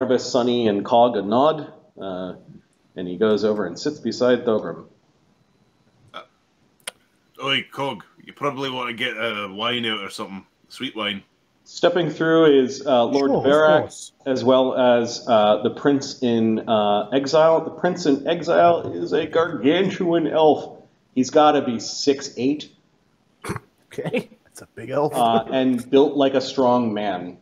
Barnabus, Sunny, and Cog a nod, uh, and he goes over and sits beside Thogrim. Oi, Cog, you probably want to get a wine out or something. Sweet wine. Stepping through is uh, Lord Sure, of Varak, course. as well as uh, the Prince in uh, Exile. The Prince in Exile is a gargantuan elf. He's got to be six eight Okay, that's a big elf. uh, and built like a strong man.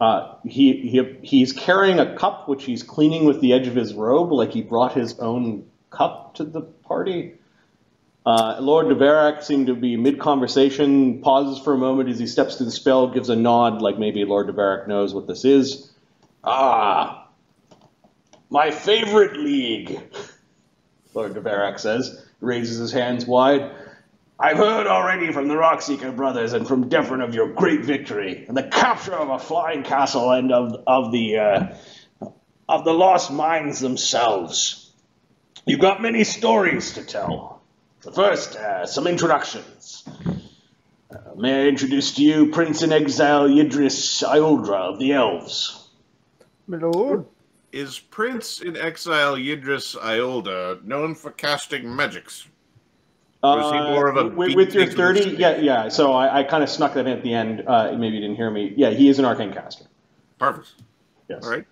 Uh, he, he he's carrying a cup which he's cleaning with the edge of his robe, like he brought his own cup to the party. Uh, Lord Dverak seemed to be mid conversation, pauses for a moment as he steps through the spell, gives a nod, like maybe Lord de Dverak knows what this is. Ah, my favorite league, Lord de Dverak says, raises his hands wide. I've heard already from the Rockseeker brothers and from Dephron of your great victory and the capture of a flying castle and of of the uh, of the lost mines themselves. You've got many stories to tell. But first, uh, some introductions. Uh, may I introduce to you Prince in Exile Yidris Ioldra of the Elves? My lord. Is Prince in Exile Yidris Iolda known for casting magics? Or is he more of a Uh, with, with your 30? Yeah, yeah. So I, I kind of snuck that in at the end. Uh, maybe you didn't hear me. Yeah, he is an arcane caster. Perfect. Yes. All right.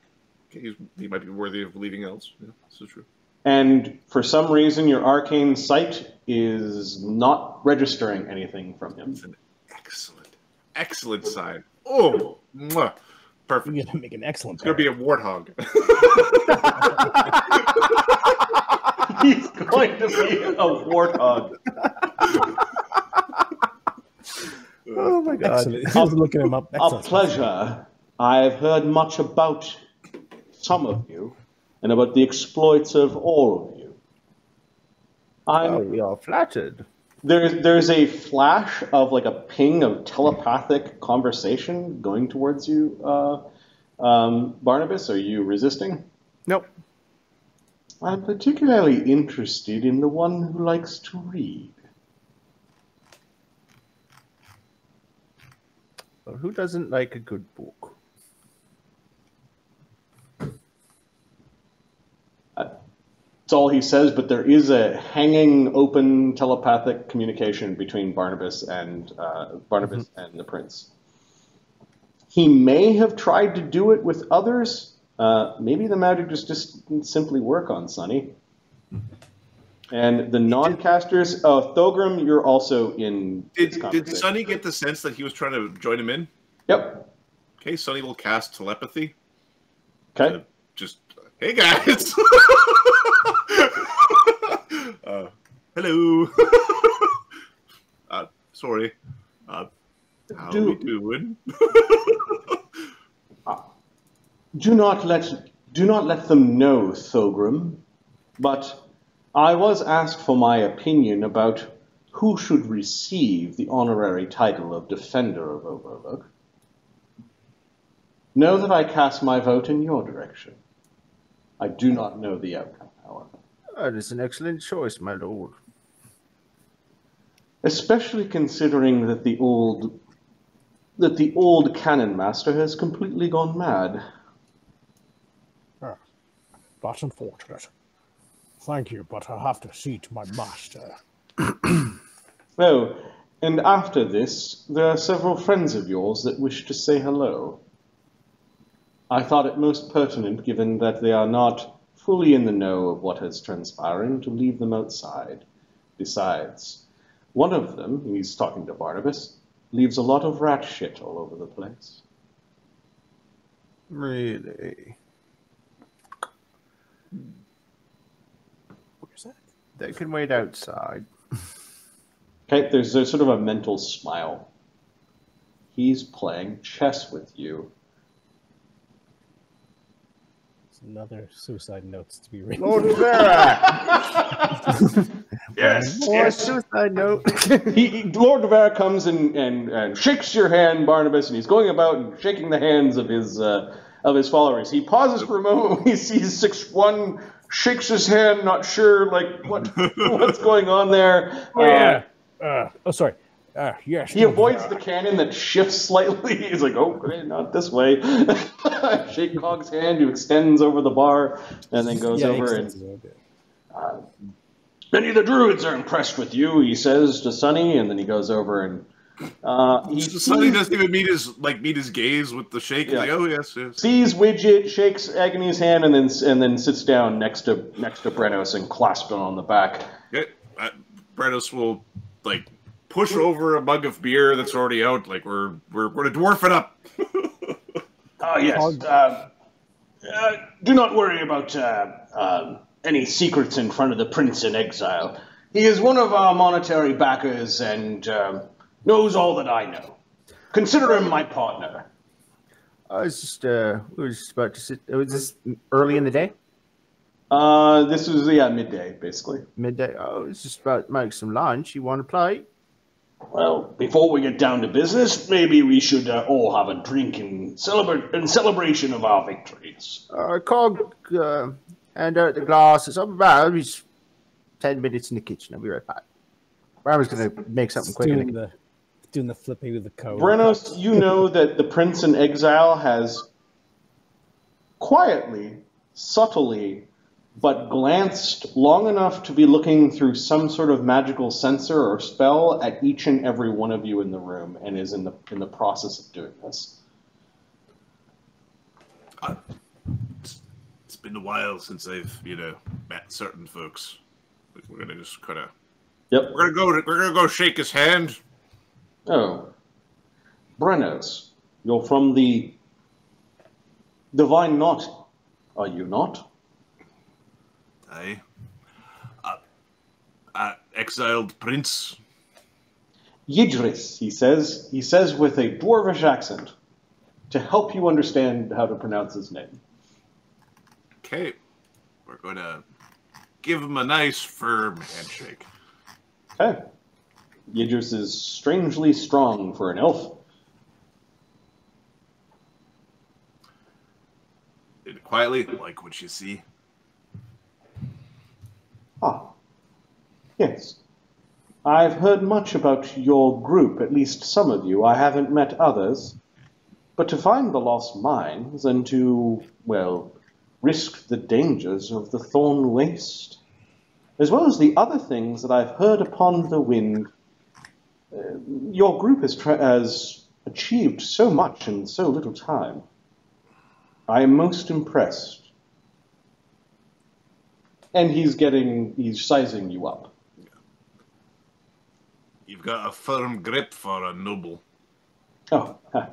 He's, he might be worthy of leaving else. Yeah, this is true. And for some reason, your arcane sight is not registering anything from him. an Excellent. Excellent sign. Oh, mwah. perfect. We're gonna make an excellent. It's going to be a warthog. He's going to be a warthog. Oh my god! Excellent. I was looking him up. A pleasure. I've heard much about some of you and about the exploits of all of you. I'm Oh, we are flattered. There's there's a flash of like a ping of telepathic conversation going towards you, uh, um, Barnabus. Are you resisting? Nope. I'm particularly interested in the one who likes to read. Well, who doesn't like a good book? That's all he says, but there is a hanging open telepathic communication between Barnabus and uh, Barnabus and the prince. He may have tried to do it with others. Uh, maybe the magic just, just didn't simply work on Sunny. And the non-casters, uh, Thogrim, you're also in did, did. Sunny get the sense that he was trying to join him in? Yep. Okay, Sunny will cast telepathy. Okay. Uh, just, hey guys! uh, hello! uh, sorry. Uh, how Do- we doing? Do not let do not let them know, Thogrim. But I was asked for my opinion about who should receive the honorary title of Defender of Overlook. Know that I cast my vote in your direction. I do not know the outcome, however. That is an excellent choice, my lord. Especially considering that the old that the old cannon master has completely gone mad. That's unfortunate. Thank you, but I'll have to see to my master. Oh, and after this, there are several friends of yours that wish to say hello. I thought it most pertinent, given that they are not fully in the know of what is transpiring, to leave them outside. Besides, one of them, he's talking to Barnabas, leaves a lot of rat shit all over the place. Really? Where's that? They can wait outside. Okay, there's, there's sort of a mental smile. He's playing chess with you. It's another suicide notes to be written. Lord Vera! Yes, More suicide note. he, he- Lord Devere comes and, and, and shakes your hand, Barnabus, and he's going about and shaking the hands of his uh, of his followers. He pauses for a moment when he sees six one, shakes his hand, not sure like what what's going on there. Oh, yeah. Uh, oh, sorry. Uh, yes. He avoids the cannon that shifts slightly. He's like, oh, okay, not this way. Shake Cog's hand, who extends over the bar, and then goes Yeah, over extends and a little bit. Many of the druids are impressed with you, he says to Sunny, and then he goes over and uh, he So Sunny doesn't even meet his like meet his gaze with the shake. Yeah. like, oh yes, yes. sees Widget, shakes Agony's hand, and then and then sits down next to next to Brennos and clasps him on the back. Okay. Uh, Brennos will like push over a mug of beer that's already out. Like we're we're we're gonna dwarf it up. Oh yes. Uh, uh, do not worry about uh, um, any secrets in front of the prince in exile. He is one of our monetary backers and um, knows all that I know. Consider him my partner. I was just, uh, we were just about to sit. It was this early in the day, Uh, this was yeah midday basically. midday. Oh, it's just about to make some lunch. You want to play? Well, before we get down to business, maybe we should uh, all have a drink in, celebra- in celebration of our victories. Uh, Cog, uh, hand out the glasses. I'm about maybe s- ten minutes in the kitchen. I'll be right back. I was gonna make something quick. In doing the- the doing the flipping with the code. Brennos, you know that the prince in exile has quietly, subtly, but glanced long enough to be looking through some sort of magical sensor or spell at each and every one of you in the room, and is in the in the process of doing this. It's been a while since I've you know met certain folks. We're gonna just kind of Yep. we're gonna go we're gonna go shake his hand. Oh, Brennos, you're from the Divine Knot, are you not? Aye. Uh, uh, exiled prince. Yidris, he says. He says with a dwarvish accent to help you understand how to pronounce his name. Okay, we're gonna give him a nice firm handshake. Okay. Yidris is strangely strong for an elf. And quietly, like what you see. Ah, yes. I've heard much about your group, at least some of you. I haven't met others. But to find the lost mines and to, well, risk the dangers of the Thorn Waste, as well as the other things that I've heard upon the wind, your group has, tra- has achieved so much in so little time. I am most impressed and he's getting he's sizing you up. You've got a firm grip for a noble. Oh, huh.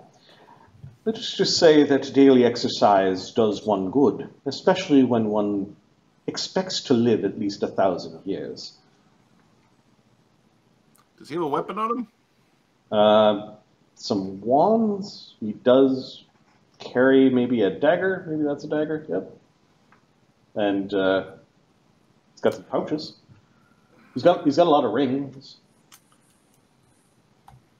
let's just say that daily exercise does one good, especially when one expects to live at least a thousand years. Does he have a weapon on him? Uh, some wands. He does carry maybe a dagger. Maybe that's a dagger. Yep. And uh, he's got some pouches. He's got he's got a lot of rings.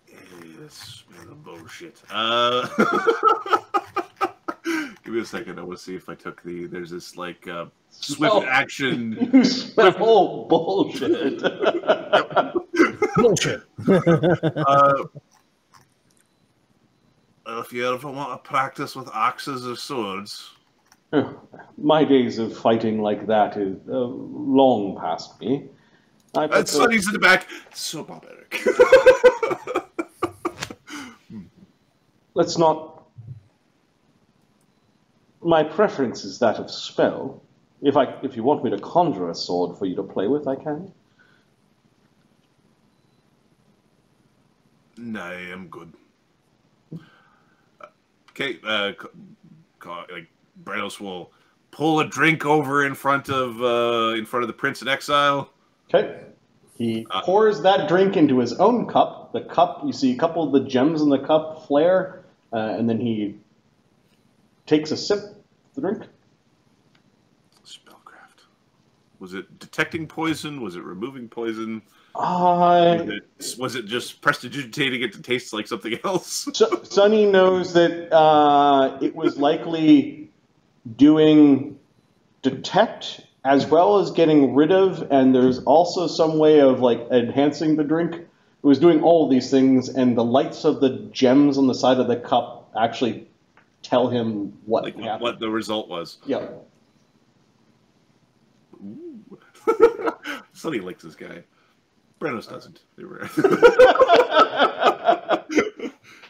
Hey, that's bullshit. Uh, give me a second. I want to see if I took the. There's this like uh, swift Oh. action. You bullshit. Bullshit. Uh, if you ever want to practice with axes or swords, My days of fighting like that is uh, long past me. I and prefer- Sunny's in the back. So barbaric. Let's not. My preference is that of spell. If I, if you want me to conjure a sword for you to play with, I can. No, I'm good. Okay, uh, like Brennos will pull a drink over in front of uh, in front of the prince in exile. Okay. He Uh, pours that drink into his own cup. The cup, you see a couple of the gems in the cup flare, uh, and then he takes a sip of the drink. Spellcraft. Was it detecting poison? Was it removing poison? I Was it, was it just prestidigitating it to taste like something else? So, Sunny knows that uh, it was likely doing detect as well as getting rid of, and there's also some way of like enhancing the drink It was doing all these things, and the lights of the gems on the side of the cup actually tell him what Like happened. what the result was. Yeah. Sunny likes this guy. Brennos doesn't. They were-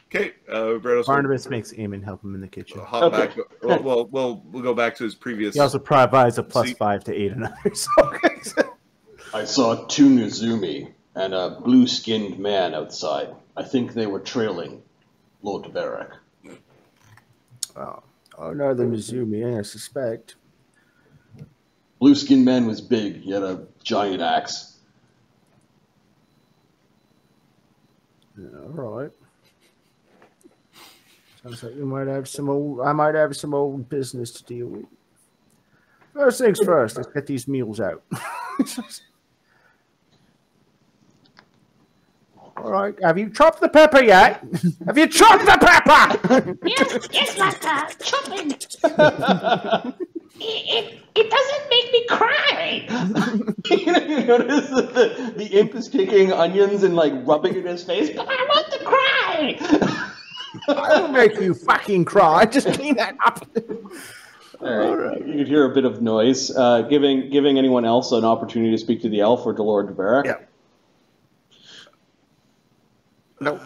okay, uh, Brennos will Barnabus makes Eamon help him in the kitchen. hop Okay. back. Well, well, we'll we'll go back to his previous. He also provides a plus See- five to aid another. So I saw two Nizumi and a blue-skinned man outside. I think they were trailing Lord Barak. oh, oh no, the Mizumi, I suspect. Blue-skinned man was big. He had a giant axe. Yeah, all right. Sounds like we might have some old. I might have some old business to deal with. First things first. Let's get these meals out. all right. Have you chopped the pepper yet? have you chopped the pepper? Yes, yes, Master, chopping. it, it, it doesn't make me cry. you notice that the, the imp is taking onions and like rubbing it in his face. But I want to cry. I'll make you fucking cry. Just clean that up. All right. You could hear a bit of noise, uh, giving giving anyone else an opportunity to speak to the elf or to Lord Barak. Yeah. Nope.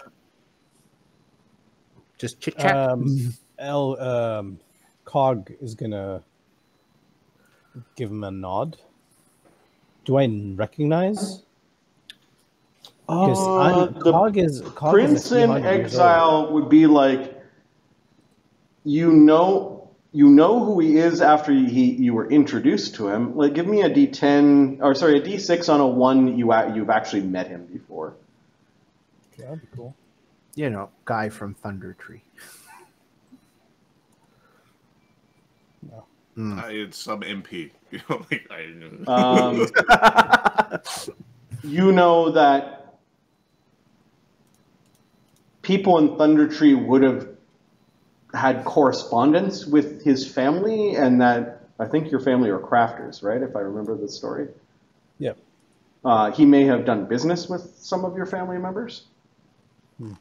Just chit chat. Um, El um, Cog is gonna give him a nod. Do I recognize? Because Uh, I'm the Cog is Cog Prince is in hundred years old. exile would be like you know you know who he is after he you were introduced to him. Like give me a D10 or sorry a D6 on a one you you've actually met him before. Okay, that'd be cool. you know, guy from Thunder Tree. I had some MP. You know, like I. Um, you know that people in Thunder Tree would have had correspondence with his family, and that I think your family are crafters, right? If I remember the story. Yeah. Uh, he may have done business with some of your family members. Hmm.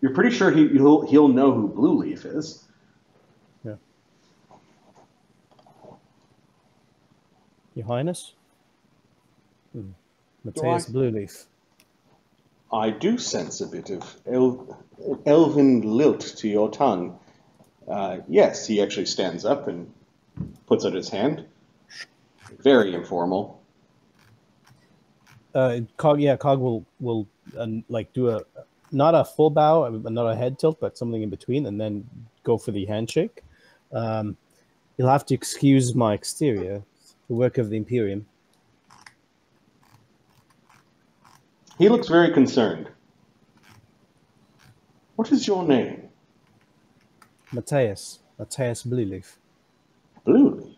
You're pretty sure he, he'll he'll know who Blue Leaf is. Your Highness? Hmm. Matthias Blueleaf. I do sense a bit of el- elven lilt to your tongue. Uh, yes, he actually stands up and puts out his hand. Very informal. Uh, Cog, yeah, Cog will will uh, like do a not a full bow, not a head tilt, but something in between, and then go for the handshake. Um, you'll have to excuse my exterior, the work of the Imperium. He looks very concerned. What is your name? Matthias, Matthias Blueleaf. Blue Leaf.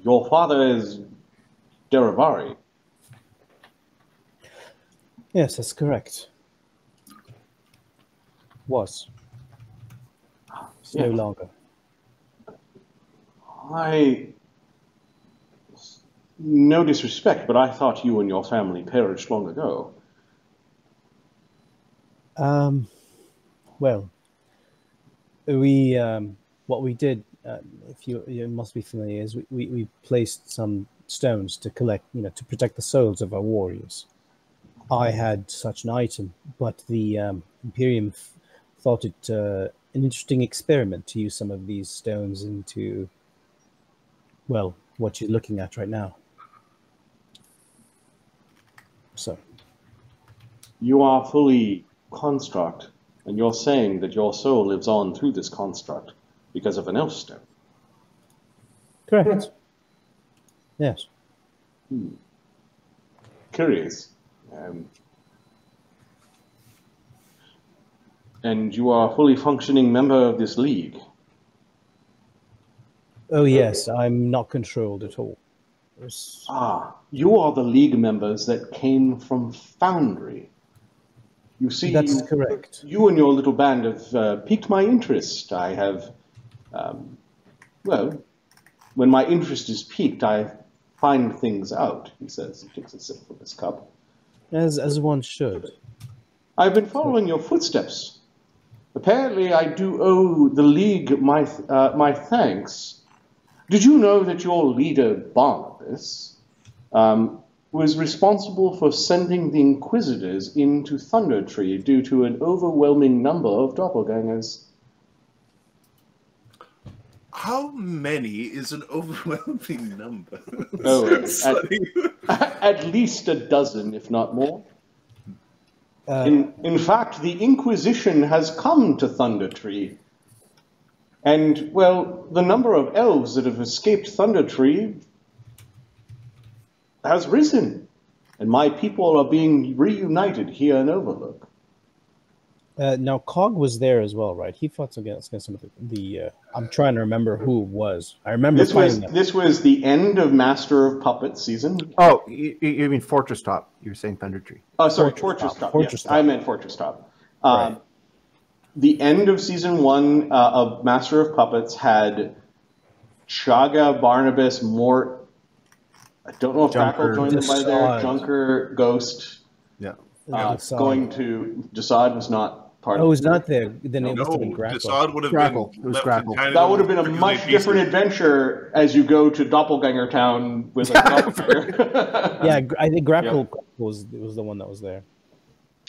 Your father is Derivari. Yes, that's correct. Was. No longer. I. No disrespect, but I thought you and your family perished long ago. Um, well, we um, what we did, uh, if you you must be familiar, is we, we, we placed some stones to collect, you know, to protect the souls of our warriors. I had such an item, but the um, Imperium thought it uh, an interesting experiment to use some of these stones into, well, what you're looking at right now. So. You are fully construct, and you're saying that your soul lives on through this construct because of an elf stone. Correct. Yes. Curious. Um, and you are a fully functioning member of this league. Oh yes, I'm not controlled at all. Ah, you are the league members that came from Foundry. You see, That's you, correct. you and your little band have uh, piqued my interest. I have, um, well, when my interest is piqued, I find things out, he says. He takes a sip from his cup. as as one should. I've been following your footsteps. Apparently, I do owe the League my uh, my thanks. Did you know that your leader Barnabus um, was responsible for sending the Inquisitors into Thunder Tree due to an overwhelming number of doppelgangers? How many is an overwhelming number? Oh, at- At least a dozen, if not more. Uh, In, in fact, the Inquisition has come to Thunder Tree. And, well, the number of elves that have escaped Thunder Tree has risen. And my people are being reunited here in Overlook. uh, now Cog was there as well, right? He fought against, against some of the. the uh, I'm trying to remember who it was. I remember This was, them. this was the end of Master of Puppets season. Oh, you, you you mean Fortress Top? You were saying Thunder Tree. Oh, sorry, Fortress Fortress, Top. Top. Fortress yes, Top. I meant Fortress Top. Um, Right. The end of season one uh, of Master of Puppets had Chagga, Barnabus, Mort. I don't know if Crackle joined them by there. Junker, Ghost. Yeah. Uh, Desaad. going to Desaad was not part Oh, of it was not there. Then it no, must have been Grackle. Desaad would have Grackle. been It was Grackle. in kind That would have been a much different decent- adventure as you go to Doppelganger Town with a doppelganger. Yeah, I think Grackle was was the one that was there.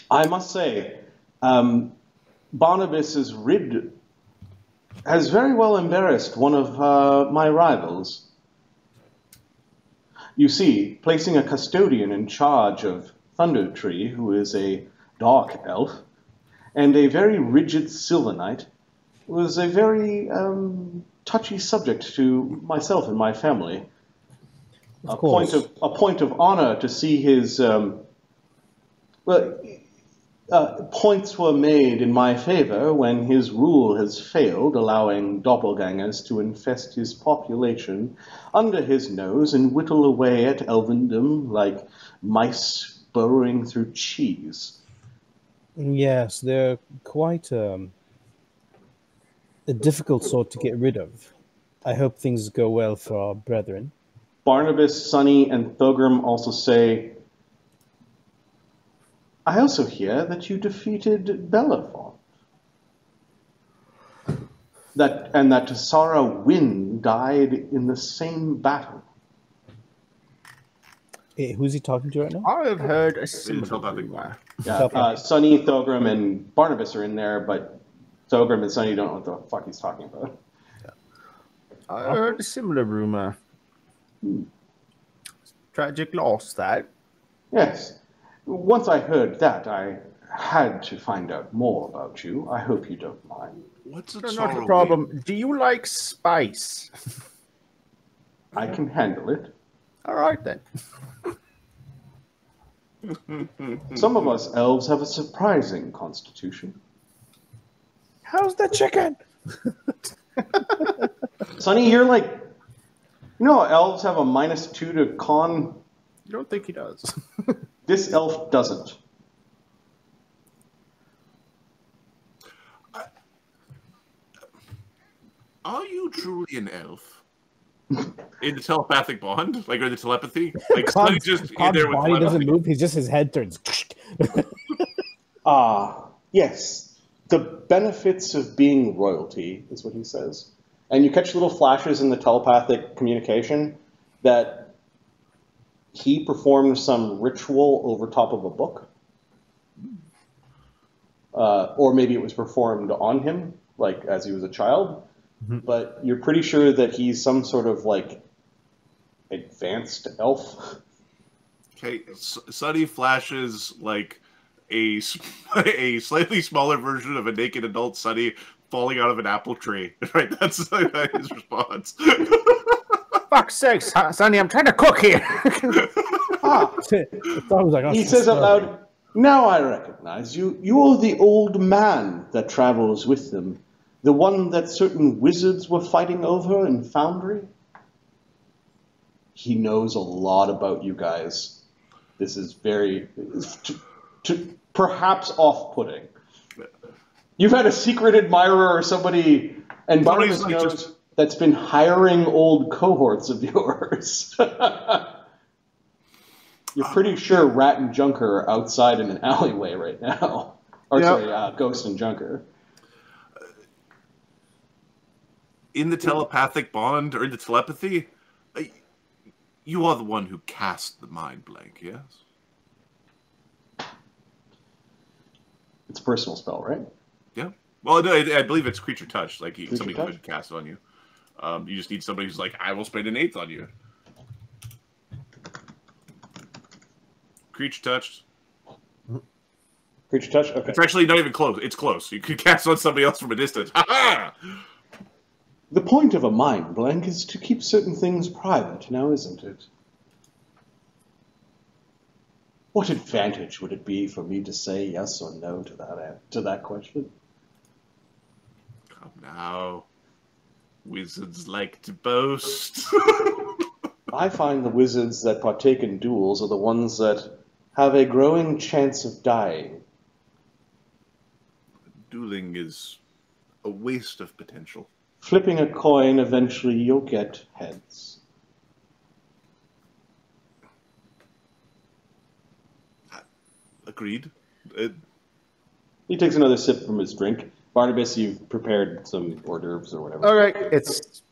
I must say, um, Barnabus has rid, has very well embarrassed one of uh, my rivals. You see, placing a custodian in charge of Thunder Tree, who is a dark elf, and a very rigid Silver Knight, was a very um, touchy subject to myself and my family. Of a course. point of a point of honor to see his um, well, uh, points were made in my favor when his rule has failed, allowing doppelgangers to infest his population under his nose and whittle away at elvendom like mice burrowing through cheese. Yes, they're quite um, a difficult sort to get rid of. I hope things go well for our brethren. Barnabus, Sunny, and Thogrim also say, I also hear that you defeated Belafont. That, and that Sarah Wynn died in the same battle. Eh, who's he talking to right now? I have heard a similar telepathic rumor. Yeah, uh, Sunny, Thogrim, and Barnabus are in there, but Thogrim and Sunny don't know what the fuck he's talking about. I heard a similar rumor. Tragic loss, that. Yes. Once I heard that, I had to find out more about you. I hope you don't mind. What's a Not a problem. Do you like spice? I can handle it. All right then. Some of us elves have a surprising constitution. How's the chicken? Sunny, you're like, you know, elves have a minus two to con. You don't think he does? This elf doesn't. Are you truly an elf? In the telepathic bond, like or the telepathy, like Sunny Cog's, just in there with body doesn't move. He's just his head turns. Ah, yes. The benefits of being royalty is what he says. And you catch little flashes in the telepathic communication that he performed some ritual over top of a book. Uh, or maybe it was performed on him, like as he was a child. But you're pretty sure that he's some sort of like advanced elf. Okay, S- Sunny flashes like a a slightly smaller version of a naked adult Sunny falling out of an apple tree. Right, that's like, his response. Fuck's sake, Son- Sunny, I'm trying to cook here. ah, I thought it was like, oh, He says out loud, Now I recognize you. You're the old man that travels with them. The one that certain wizards were fighting over in Foundry? He knows a lot about you guys. This is very, to, to, perhaps off putting. You've had a secret admirer or somebody, and Somebody's Barnabus like just- that's been hiring old cohorts of yours. You're pretty sure Rat and Junker are outside in an alleyway right now. Or Yeah. sorry, uh, Ghost and Junker. In the telepathic bond or in the telepathy, uh, you are the one who cast the mind blank, yes? It's a personal spell, right? Yeah. Well, no, I, I believe it's creature touch. Like he, Creature somebody touch? could cast it on you. Um, you just need somebody who's like, I will spend an eighth on you. Creature touched. Creature touch? Okay. It's actually not even close. It's close. You could cast on somebody else from a distance. Ha ha! The point of a mind blank is to keep certain things private, now isn't it? What advantage would it be for me to say yes or no to that to that question? Come now. Wizards like to boast. I find the wizards that partake in duels are the ones that have a growing chance of dying. Dueling is a waste of potential. Flipping a coin, eventually you'll get heads. Agreed. It, He takes another sip from his drink. Barnabus, you've prepared some hors d'oeuvres or whatever. All right, it's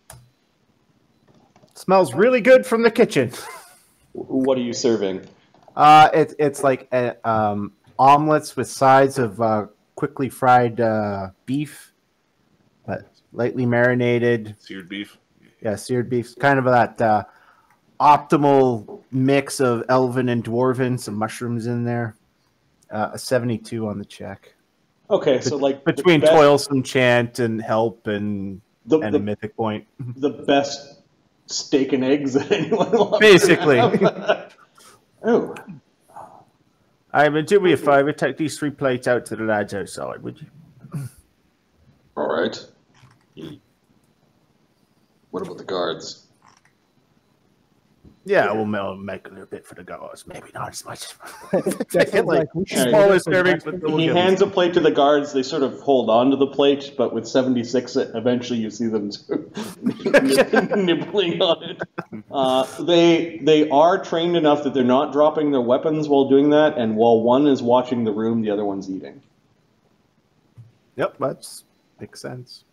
smells really good from the kitchen. What are you serving? Uh, it, it's like uh um, omelets with sides of uh, quickly fried uh, beef, but lightly marinated. seared beef. Yeah, seared beef. Kind of that uh, optimal mix of elven and dwarven. Some mushrooms in there. Uh, a seventy-two on the check. Okay, so like Between best- toilsome chant and help and the, and the, mythic point. the best steak and eggs that anyone will ever Basically. oh, I mean, do me a favor. Take these three plates out to the lads outside, would you? all right. What about the guards? Yeah, we'll make a little bit for the guards. Maybe not as much. That feels Like, like we should smaller servings, but we'll He give hands a plate to the guards. They sort of hold on to the plate, but with 76, eventually you see them nibbling on it. Uh, they they are trained enough that they're not dropping their weapons while doing that, and while one is watching the room, the other one's eating. Yep, that's makes sense.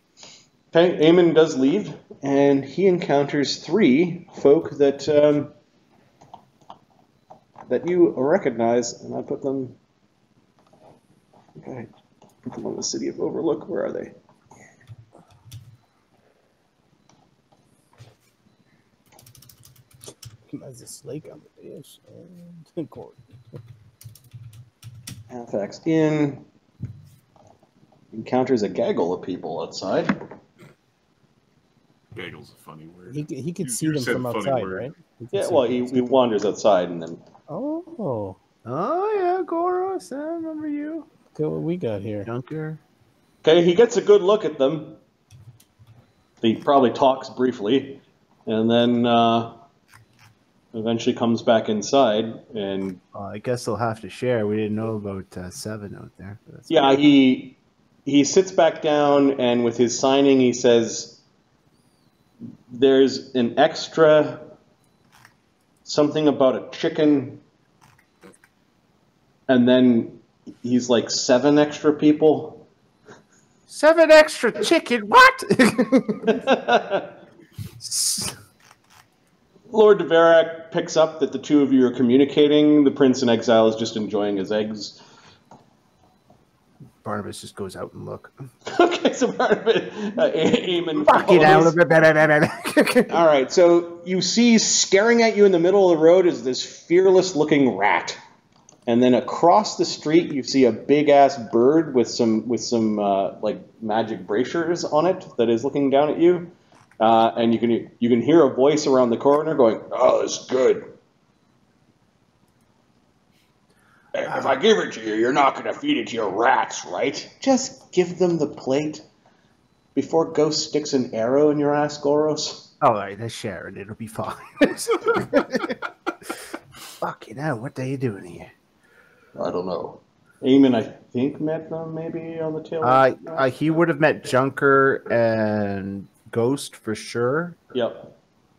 Okay, does leave, and he encounters three folk that um, that you recognize, and I put them. Okay, put them on the city of Overlook. Where are they? As a slake on the dish and court. Halifax Inn encounters a gaggle of people outside. Gaggle's a funny word. He, c- he could You- see you them from outside, word. right? He Yeah, well, he, he wanders outside and then. Oh, Oh yeah, Goros, I remember you. look at what we got here. Junker. Okay, he gets a good look at them. He probably talks briefly, and then uh, eventually comes back inside. And Uh, I guess they'll have to share. We didn't know about uh, seven out there. but that's yeah, he he sits back down, and with his signing, he says, "There's an extra something about a chicken." And then he's like seven extra people. seven extra chicken. What? Lord Dverak picks up that the two of you are communicating. The prince in exile is just enjoying his eggs. Barnabus just goes out and look. okay, so it, uh, Eamon Fucking follows. out. All right, so you see staring at you in the middle of the road is this fearless-looking rat, and then across the street you see a big-ass bird with some with some uh, like magic bracers on it that is looking down at you, uh, and you can you can hear a voice around the corner going, "Oh, it's good." If I give it to you, you're not going to feed it to your rats, right? Just give them the plate before Ghost sticks an arrow in your ass, Goros. All right, let's share it. It'll be fine. Fucking hell, what are you doing here? I don't know. Eamon, I think, met them maybe on the tail. Uh, uh, he would have met Junker and Ghost for sure. yep.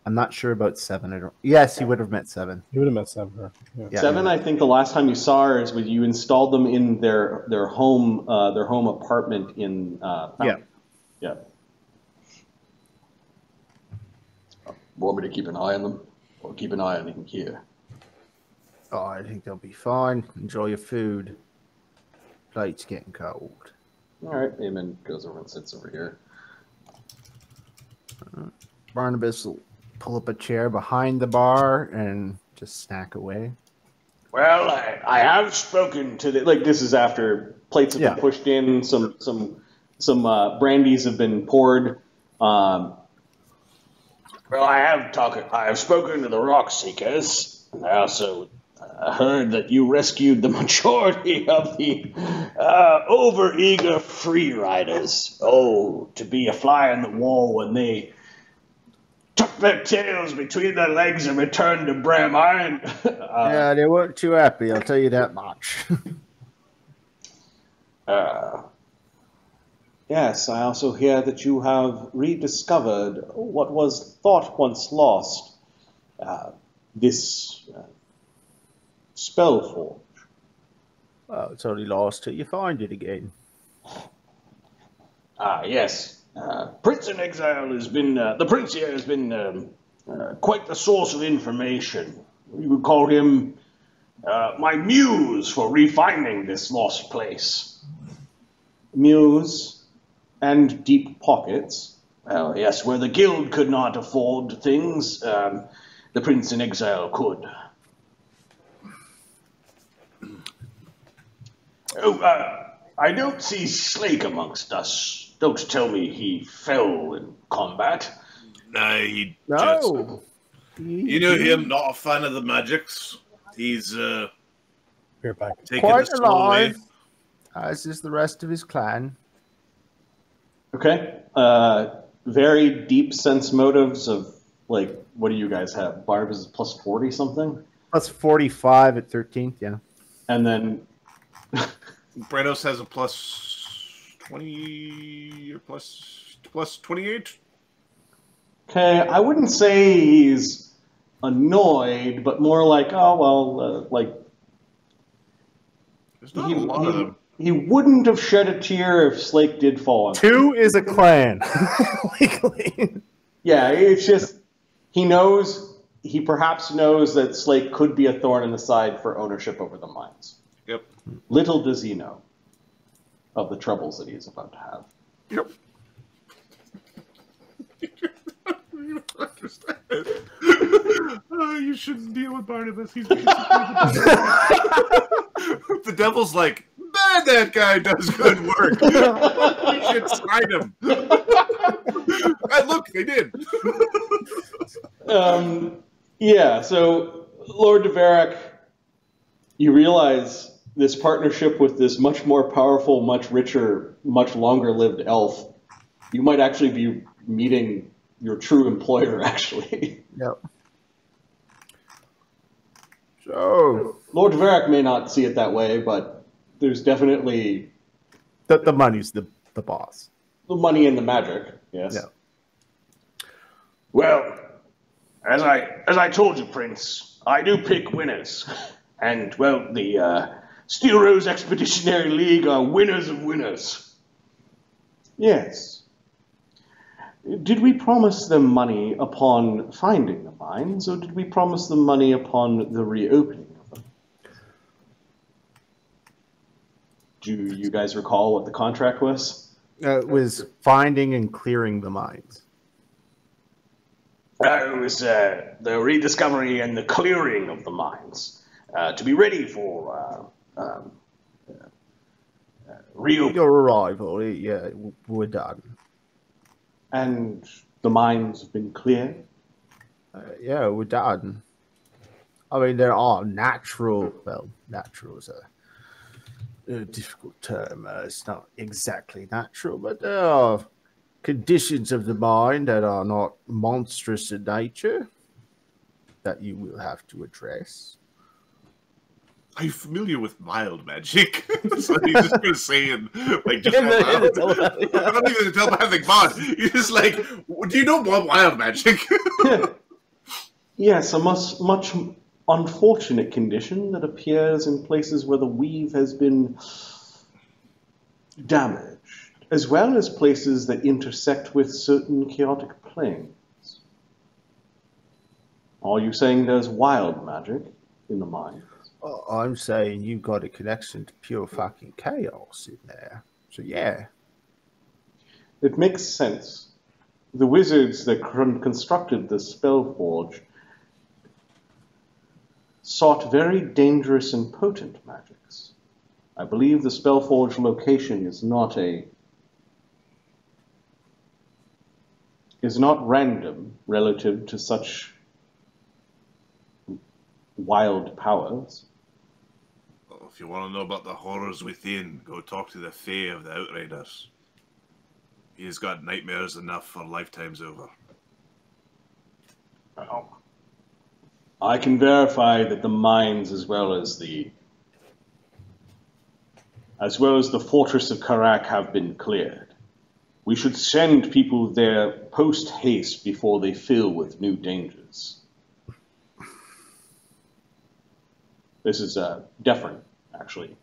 I'm not sure about seven. I don't. Yes, he would have met seven. You would have met Sever. Yeah. Yeah, Seven, yeah. I think the last time you saw her is when you installed them in their their home uh, their home apartment in uh, Fountain. yeah. Want me to keep an eye on them? Or keep an eye on them here? Oh, I think they'll be fine. Enjoy your food. Plate's getting cold. All right, Eamon goes over and sits over here. Barnabus will pull up a chair behind the bar and just snack away. Well, I, I have spoken to the like. This is after plates have Yeah. been pushed in. Some some some uh, brandies have been poured. Um, Well, I have talked. I have spoken to the Rockseekers. I also uh, heard that you rescued the majority of the uh, overeager Freeriders. Oh, to be a fly on the wall when they tuck their tails between their legs and return to Bram Iron. uh, yeah, they weren't too happy. I'll tell you that much. uh, yes, I also hear that you have rediscovered what was thought once lost. Uh, this uh, spell forge. well, it's only lost till you find it again. Ah, yes. Uh, Prince in Exile has been, uh, the Prince here has been um, uh, quite the source of information. You would call him my muse for refining this lost place. Muse and deep pockets. Well, yes, where the guild could not afford things, um, the Prince in Exile could. Oh, uh, I don't see Slake amongst us. Don't tell me he fell in combat. Nah, he just, No. you know him, not a fan of the magics. He's uh, We're back. taking Quite the slow way. alive. As is the rest of his clan. Okay. Uh, very deep sense motives of like, what do you guys have? Barb is plus forty something, Plus 45 at 13th, yeah. and then Brennos has a plus twenty or plus plus twenty eight. okay, I wouldn't say he's annoyed, but more like, oh well, uh, like There's not he, a lot of them. he wouldn't have shed a tear if Slake did fall on. Two is a clan. Legally. Yeah, it's just he knows he perhaps knows that Slake could be a thorn in the side for ownership over the mines. Yep. Little does he know of the troubles that he is about to have. Yep. oh, you shouldn't deal with Barnabus. He's basically the, the devil's like, man, that guy does good work. we should sign him. and look, they did. Um, yeah, so Lord Dverak, you realize this partnership with this much more powerful, much richer, much longer lived elf, you might actually be meeting your true employer, actually. Yep. So, Lord Dverak may not see it that way, but there's definitely the, the money's the, the boss. the money and the magic, yes. Yeah. Well, as I as I told you, Prince, I do pick winners, and well, the uh, Steel Rose Expeditionary League are winners of winners. Yes. Did we promise them money upon finding the mines, or did we promise them money upon the reopening of them? Do you guys recall what the contract was? Uh, it was finding and clearing the mines. Uh, it was uh, the rediscovery and the clearing of the mines uh, to be ready for uh, um, uh. Your arrival, yeah, we're done. And the mines have been cleared? Uh, yeah, we're done. I mean, there are natural, well, natural is a, a difficult term. Uh, it's not exactly natural, but there are conditions of the mind that are not monstrous in nature that you will have to address. Are you familiar with mild magic? so he's just gonna say it like just out loud. not even a telepathic bond. You're just like, do you know what wild magic? Yes, a much, much unfortunate condition that appears in places where the weave has been damaged, as well as places that intersect with certain chaotic planes. Are you saying there's wild magic in the mine? I'm saying you've got a connection to pure fucking chaos in there. So yeah, It makes sense. The wizards that constructed the Spellforge sought very dangerous and potent magics. I believe the Spellforge location is not a is not random relative to such wild powers. If you want to know about the horrors within, go talk to the Fae of the Outriders. He's got nightmares enough for lifetimes over. I can verify that the mines, as well as the as well as the fortress of Karak, have been cleared. We should send people there post haste before they fill with new dangers. This is uh, Dephron, actually.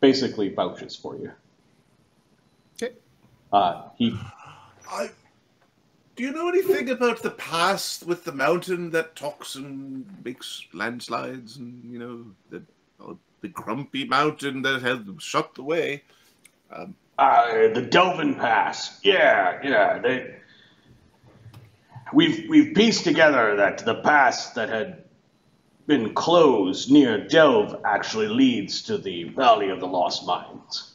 Basically, vouches for you. Okay. Uh, he I. Do you know anything about the past with the mountain that talks and makes landslides, and you know the the grumpy mountain that had shut the way? Um, Uh, the Delvin Pass. Yeah, yeah. They, we've we've pieced together that the pass that had been closed near Delve actually leads to the Valley of the Lost Mines.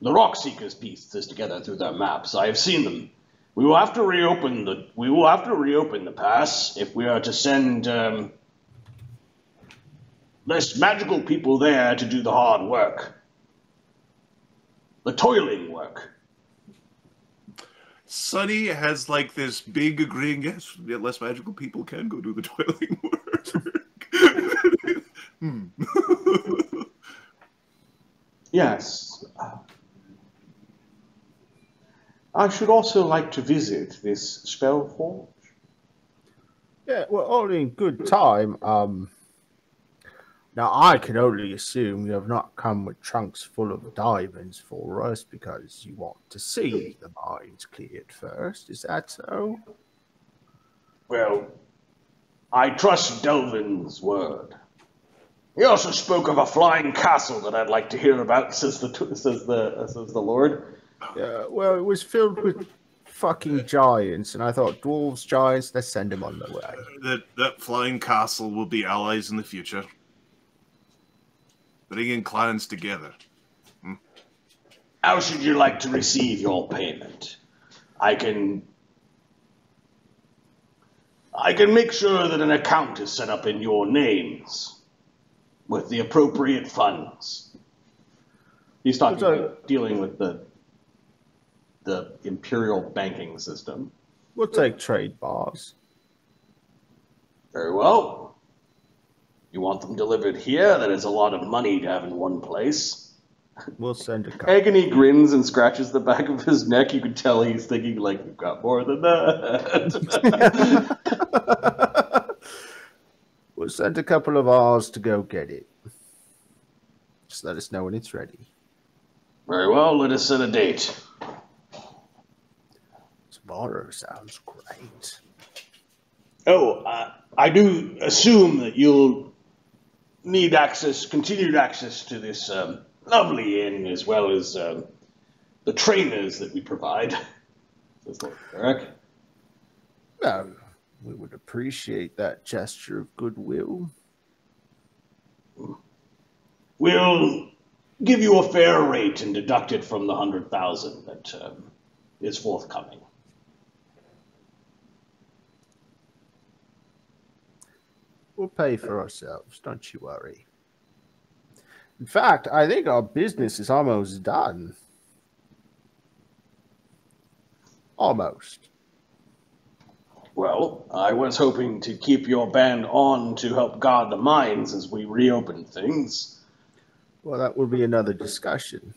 The Rockseekers pieced this together through their maps. I have seen them. We will have to reopen the we will have to reopen the pass if we are to send um, less magical people there to do the hard work the toiling work. Sunny has like this big agreeing, yes, less magical people can go do the toiling work. Hmm. Yes. I should also like to visit this Spellforge. yeah, well, all in good time. Um, now I can only assume you have not come with trunks full of diamonds for us because you want to see the mines cleared first. Is that so? Well, I trust Delvin's word. He also spoke of a flying castle that I'd like to hear about, says the says the says the Lord. Yeah, well, it was filled with fucking giants, and I thought dwarves, giants, let's send them on their way. that that flying castle will be allies in the future. Bringing clans together. Hmm? How should you like to receive your payment? I can I can make sure that an account is set up in your names with the appropriate funds. He's talking So- about dealing with the the imperial banking system. We'll take trade bars. Very well. You want them delivered here? That is a lot of money to have in one place. We'll send a couple. Agony grins and scratches the back of his neck. You can tell he's thinking like, "You've got more than that." we'll send a couple of ours to go get it. Just let us know when it's ready. Very well, let us set a date. Tomorrow sounds great. Oh, uh, I do assume that you'll need access, continued access to this um, lovely inn, as well as um, the trainers that we provide. Says Lord Eric. No, we would appreciate that gesture of goodwill. We'll give you a fair rate and deduct it from the hundred thousand that um, is forthcoming. We'll pay for ourselves, don't you worry. In fact, I think our business is almost done. Almost. Well, I was hoping to keep your band on to help guard the mines as we reopen things. Well, that will be another discussion.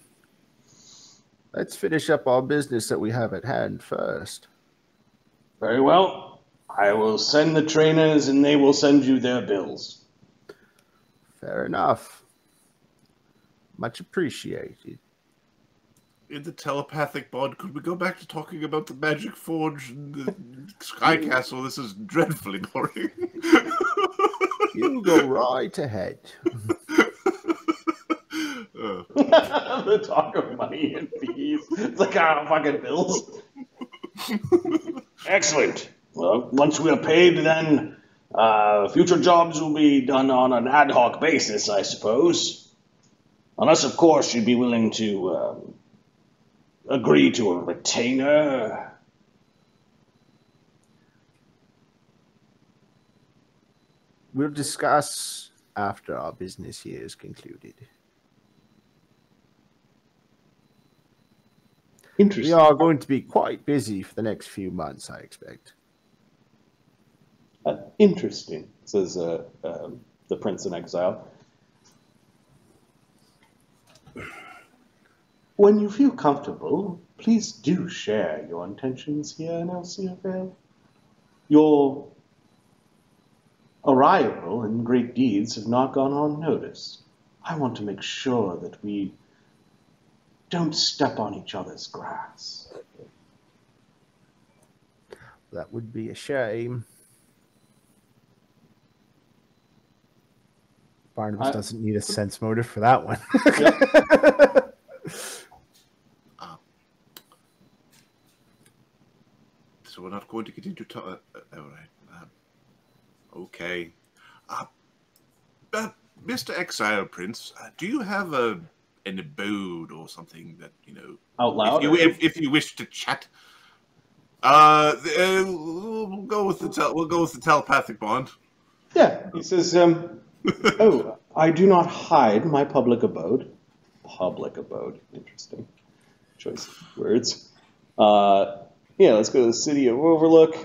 Let's finish up our business that we have at hand first. Very well. I will send the trainers and they will send you their bills. Fair enough. Much appreciated. In the telepathic bond, could we go back to talking about the magic forge and the sky castle? This is dreadfully boring. You go right ahead. Uh, the talk of money and fees. It's like, ah, fucking bills. Excellent. Well, once we are paid, then uh, future jobs will be done on an ad hoc basis, I suppose. Unless, of course, you'd be willing to um, agree to a retainer. We'll discuss after our business here is concluded. Interesting. We are going to be quite busy for the next few months, I expect. Uh, interesting, says uh, um, the prince in exile. When you feel comfortable, please do share your intentions here in Vale. Your arrival and great deeds have not gone unnoticed. I want to make sure that we don't step on each other's grass. That would be a shame. Barnabus I- doesn't need a sense motive for that one. so we're not going to get into. To- uh, uh, all right. Um, okay. Uh, uh, Mr. Exile Prince, uh, do you have a an abode or something that you know Out loud? if you if, if you wish to chat. Uh, uh, we'll go with the tel- we'll go with the telepathic bond. Yeah, he says, um, oh, I do not hide my public abode. Public abode. Interesting choice of words. Uh, yeah, let's go to the city of Overlook.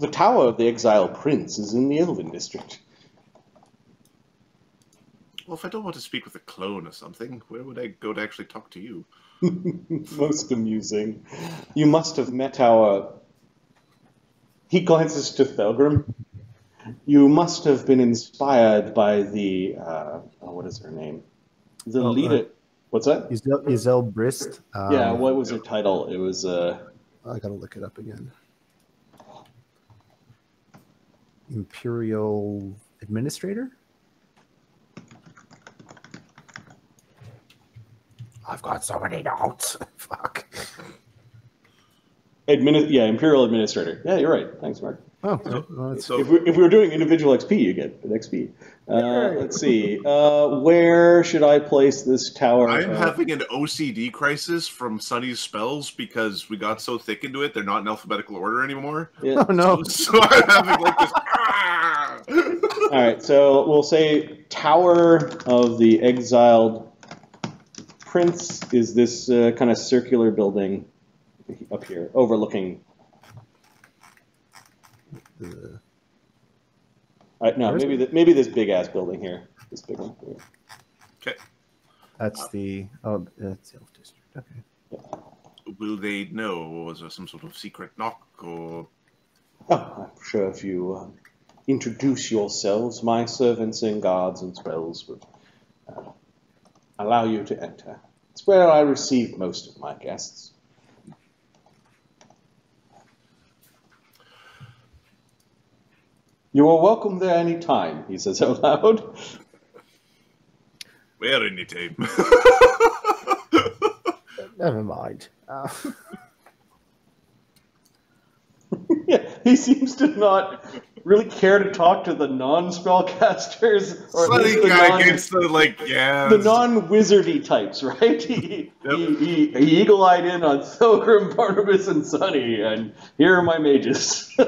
The Tower of the Exiled Prince is in the Elven District. Well, if I don't want to speak with a clone or something, where would I go to actually talk to you? Most amusing. You must have met our. He glances to Thogrim. You must have been inspired by the. Uh, oh, what is her name? The Oh, uh, leader. What's that? Isel, Isel Brist. Um, yeah, what was her title? It was. Uh, I gotta look it up again. Imperial Administrator? I've got so many notes. Fuck. Admini- yeah, Imperial Administrator. Yeah, you're right. Thanks, Mark. Oh, no, no, So If we, if we were doing individual XP, you get an XP. Uh, let's see. Uh, where should I place this tower? I'm Uh, having an OCD crisis from Sunny's spells because we got so thick into it; they're not in alphabetical order anymore. yeah. oh no. So I'm having like this. "Ah!" All right, so we'll say Tower of the Exiled Prince is this uh, kind of circular building up here, overlooking. Uh, Uh, no, Where's maybe th- maybe this big ass building here. This big one. Here. Okay. that's the oh, that's the Elf District. Okay. Will they know? Or was there some sort of secret knock? Or Oh, I'm sure if you um, introduce yourselves, my servants and guards and spells would uh, allow you to enter. It's where I receive most of my guests. You are welcome there any time, he says out loud. where any time? Never mind. Uh, yeah, he seems to not really care to talk to the non-spellcasters or Sunny the guy non- gets the like, yeah. the non-wizardy types, right? He, Yep. he, he, he eagle-eyed in on Thogrim, Barnabus, and Sunny, and here are my mages.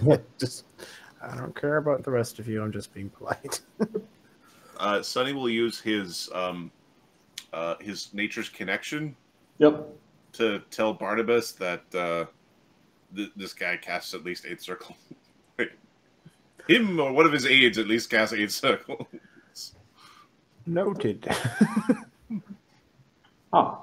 just I don't care about the rest of you. I'm just being polite. uh, Sunny will use his um, uh, his nature's connection yep. to tell Barnabus that uh, th- this guy casts at least eight circles. Him or one of his aides at least casts eight circles. Noted. Ah.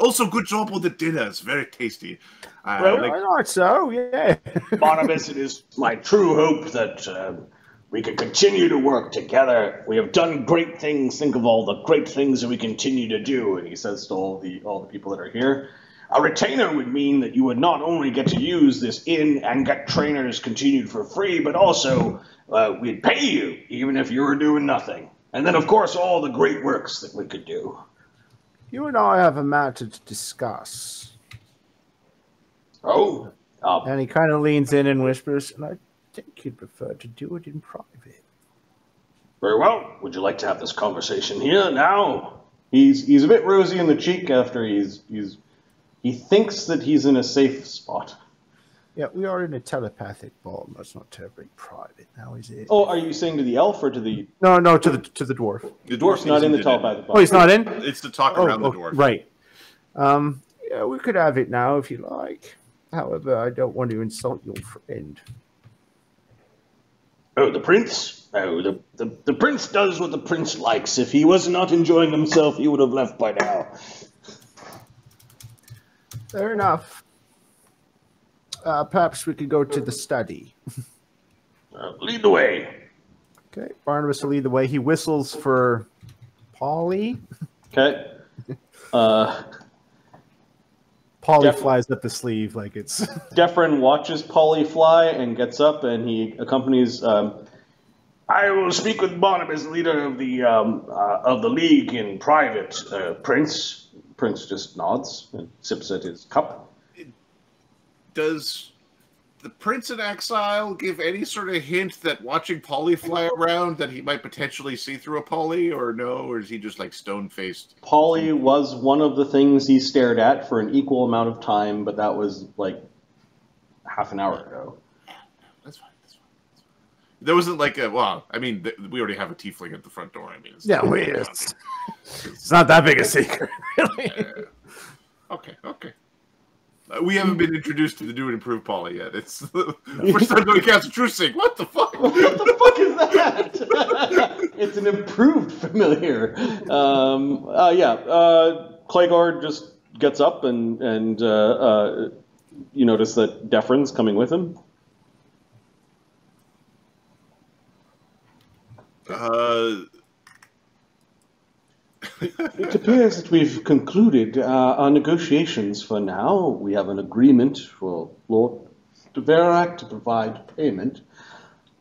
Also, good job with the dinner. It's very tasty. Uh, Well, like- I thought so, yeah. Barnabus, it is my true hope that um, we can continue to work together. We have done great things. Think of all the great things that we continue to do. And he says to all the all the people that are here, a retainer would mean that you would not only get to use this inn and get trainers continued for free, but also uh, we'd pay you even if you were doing nothing. And then, of course, all the great works that we could do. You and I have a matter to discuss. Oh, uh, And he kind of leans in and whispers, and I think you'd prefer to do it in private. very well. Would you like to have this conversation here now? He's he's a bit rosy in the cheek after he's he's he thinks that he's in a safe spot. Yeah, we are in a telepathic ball. That's not terribly private now, is it? Oh, are you saying to the elf or to the No, no, to the to the dwarf. the dwarf's not in the isn't telepathic Oh, he's not in. It's to talk Oh, around the oh, dwarf. right. Um, yeah, we could have it now if you like. However, I don't want to insult your friend. Oh, the prince? Oh, the, the, the prince does what the prince likes. If he was not enjoying himself, he would have left by now. Fair enough. Uh, perhaps we could go to the study. Uh, lead the way. Okay, Barnabus will lead the way. He whistles for Polly. okay? Uh, Polly Yep. flies up the sleeve like it's. Dephron watches Polly fly and gets up and he accompanies. Um, I will speak with Barnabus, leader of the um, uh, of the league, in private. Uh, prince. Prince just nods and sips at his cup. Does the prince in exile give any sort of hint that watching Polly fly around that he might potentially see through a Polly, or no, or is he just like stone faced? Polly was one of the things he stared at for an equal amount of time, but that was like half an hour ago. That's fine. That's fine. That's fine. There wasn't like a well. I mean, th- we already have a tiefling at the front door. I mean, it's yeah, wait, it's, it's not that big a secret, really. Okay, okay. We haven't been introduced to the new and improved Polly yet. It's the first time going Castle True Sync. What the fuck? what the fuck is that? it's an improved familiar. Um, uh, yeah, uh, Clegor just gets up and and uh, uh, you notice that Dephron's coming with him. Uh, It appears that we've concluded uh, our negotiations for now. We have an agreement for Lord Dverak to provide payment.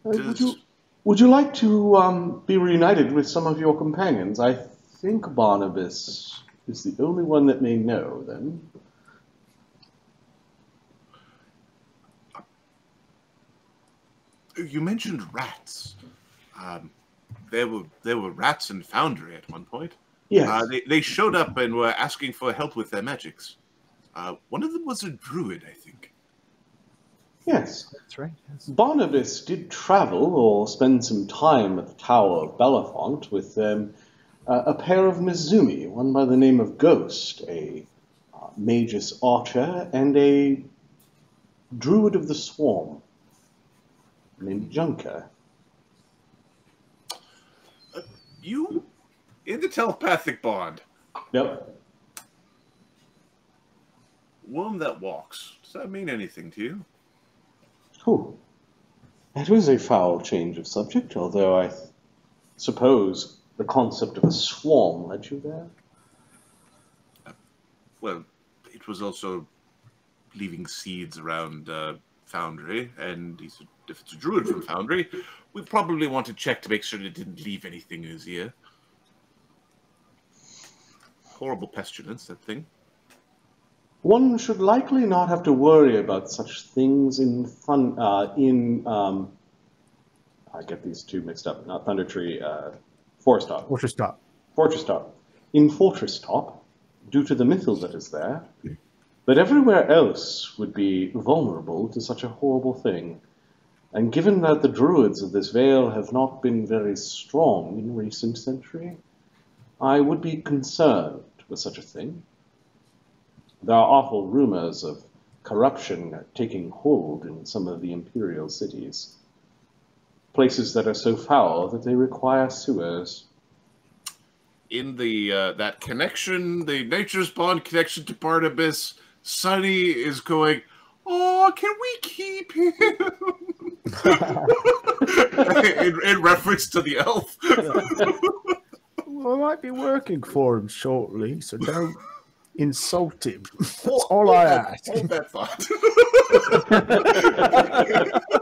Uh, would, you, would you like to um, be reunited with some of your companions? I think Barnabus is the only one that may know then. you mentioned rats. Um, there were there were rats in Foundry at one point. Yes. Uh, they they showed up and were asking for help with their magics. Uh, one of them was a druid, I think. yes. That's right. Yes. Barnabus did travel or spend some time at the Tower of Belafont with um, uh, a pair of Mizumi, one by the name of Ghost, a uh, magus archer, and a druid of the swarm named Junker. You in the telepathic bond, Yep. worm that walks. Does that mean anything to you? Oh, that was a foul change of subject, although I suppose the concept of a swarm led you there. Well, it was also leaving seeds around uh, Foundry, and he said if it's a druid from Foundry, we probably want to check to make sure it didn't leave anything in his ear. Horrible pestilence, that thing. One should likely not have to worry about such things in fun uh, in um, I get these two mixed up. Not Thunder Tree, uh, Forest Top, We'll just stop. Fortress Top. In Fortress Top, due to the mythal that is there, but everywhere else would be vulnerable to such a horrible thing. And given that the druids of this vale have not been very strong in recent century, I would be concerned with such a thing. There are awful rumors of corruption taking hold in some of the imperial cities. Places that are so foul that they require sewers. in the uh, that connection, the nature's bond connection to Barnabus, Sunny is going. Oh, can we keep him? in, in reference to the elf. Well, I might be working for him shortly, so don't insult him. That's all I ask. Hold that thought.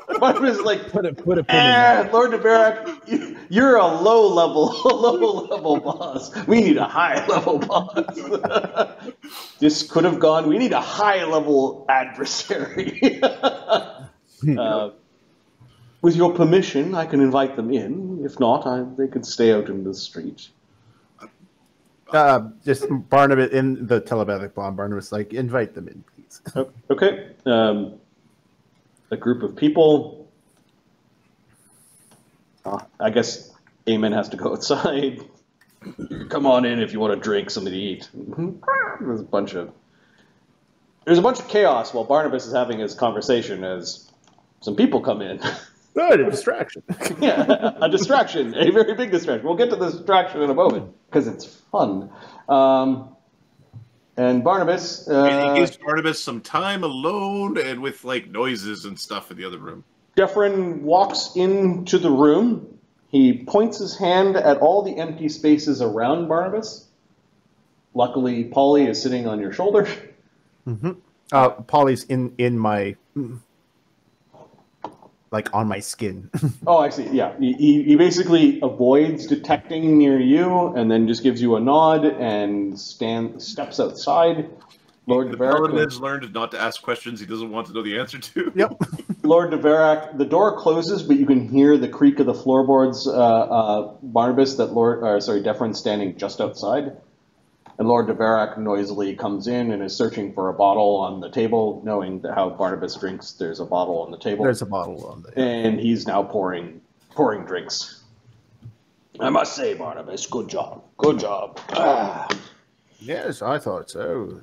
Barnabus is like, Put it, put a pin in eh, Lord Dverak, you- you're a low level, low level boss. We need a high level boss. this could have gone. We need a high level adversary. uh, with your permission, I can invite them in. If not, I, they could stay out in the street. Uh, just Barnabus in the telepathic bomb. Barnabus like invite them in, please. Okay. Um, a group of people. Uh, I guess Amen has to go outside. Come on in if you want a drink, something to eat. Mhm. There's a bunch of there's a bunch of chaos while Barnabus is having his conversation as some people come in. Good, a distraction. yeah, a distraction, a very big distraction. We'll get to the distraction in a moment because it's fun. Um, and Barnabus, and uh, he gives Barnabus some time alone and with like noises and stuff in the other room. Dephron walks into the room. He points his hand at all the empty spaces around Barnabus. Luckily, Polly is sitting on your shoulder. Uh, Polly's in in my like on my skin. Oh, I see. Yeah, he, he he basically avoids detecting near you, and then just gives you a nod and stand steps outside. Lord The Dverak, has learned not to ask questions he doesn't want to know the answer to. yep. Lord Dverak, the door closes, but you can hear the creak of the floorboards. Uh, uh, Barnabus, that Lord, or sorry, Dephron's standing just outside, and Lord Dverak noisily comes in and is searching for a bottle on the table, knowing that how Barnabus drinks. There's a bottle on the table, There's a bottle on there. and he's now pouring pouring drinks. I must say, Barnabus, good job. Good job. Ah, Yes, I thought so.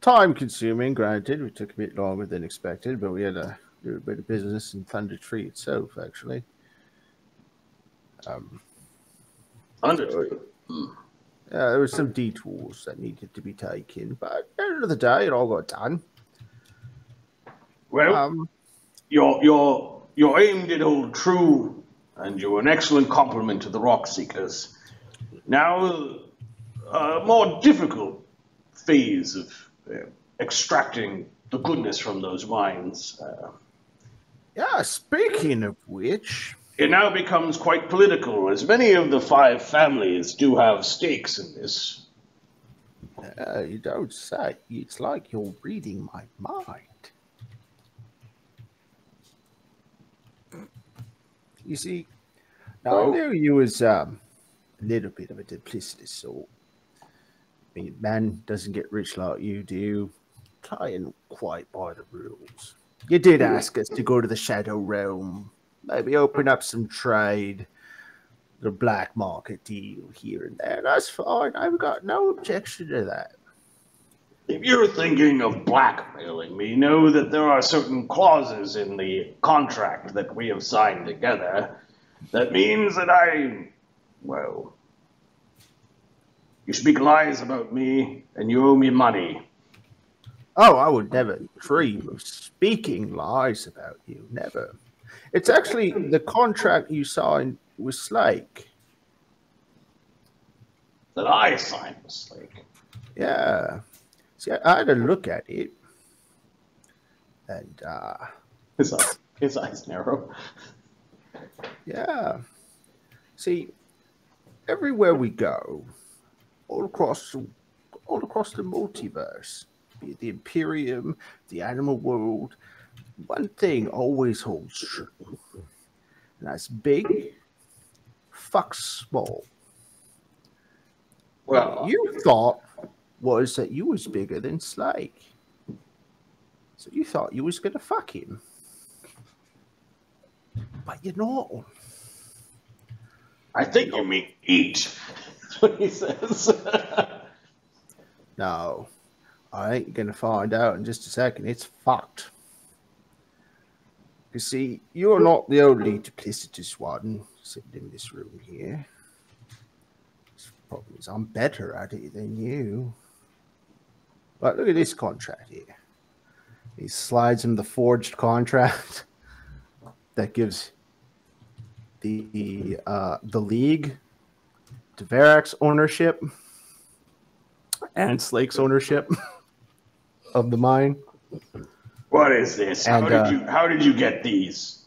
Time consuming, granted. We took a bit longer than expected, but we had a little bit of business in Thunder Tree itself, actually. Um, understood. Yeah, there were some detours that needed to be taken, but at the end of the day, it all got done. Well, Um, your your your aim did hold true, and you're an excellent complement to the Rockseekers. Now, a more difficult phase of uh, extracting the goodness from those mines. Uh, yeah, speaking of which, it now becomes quite political, as many of the five families do have stakes in this. uh, you don't say. It's like you're reading my mind. You see, now Oh. I knew you was um, a little bit of a duplicitous sort. I mean, man doesn't get rich like you do, playing quite by the rules. You did ask us to go to the Shadow Realm, maybe open up some trade, the black market deal here and there. That's fine. I've got no objection to that. If you're thinking of blackmailing me, know that there are certain clauses in the contract that we have signed together that means that I, well, you speak lies about me and you owe me money. Oh, I would never dream of speaking lies about you. Never. It's actually the contract you signed with Slake. That I signed with Slake. Yeah. See, I I had a look at it. And, uh, His eyes, his eyes narrow. yeah. See, everywhere we go, all across, all across the multiverse, be it the Imperium, the animal world, one thing always holds true. And that's big, fuck small. Well, uh, you thought was that you was bigger than Slake. So you thought you was gonna fuck him. But you're not. I think you mean eat. That's what he says. No. I ain't gonna find out in just a second. It's fucked. You see, you're not the only duplicitous one sitting in this room here. Problem is, I'm better at it than you. But look at this contract here. He slides him the forged contract that gives the uh, the league Dverak's ownership and Slake's ownership of the mine. What is this? How did uh, you how did you get these?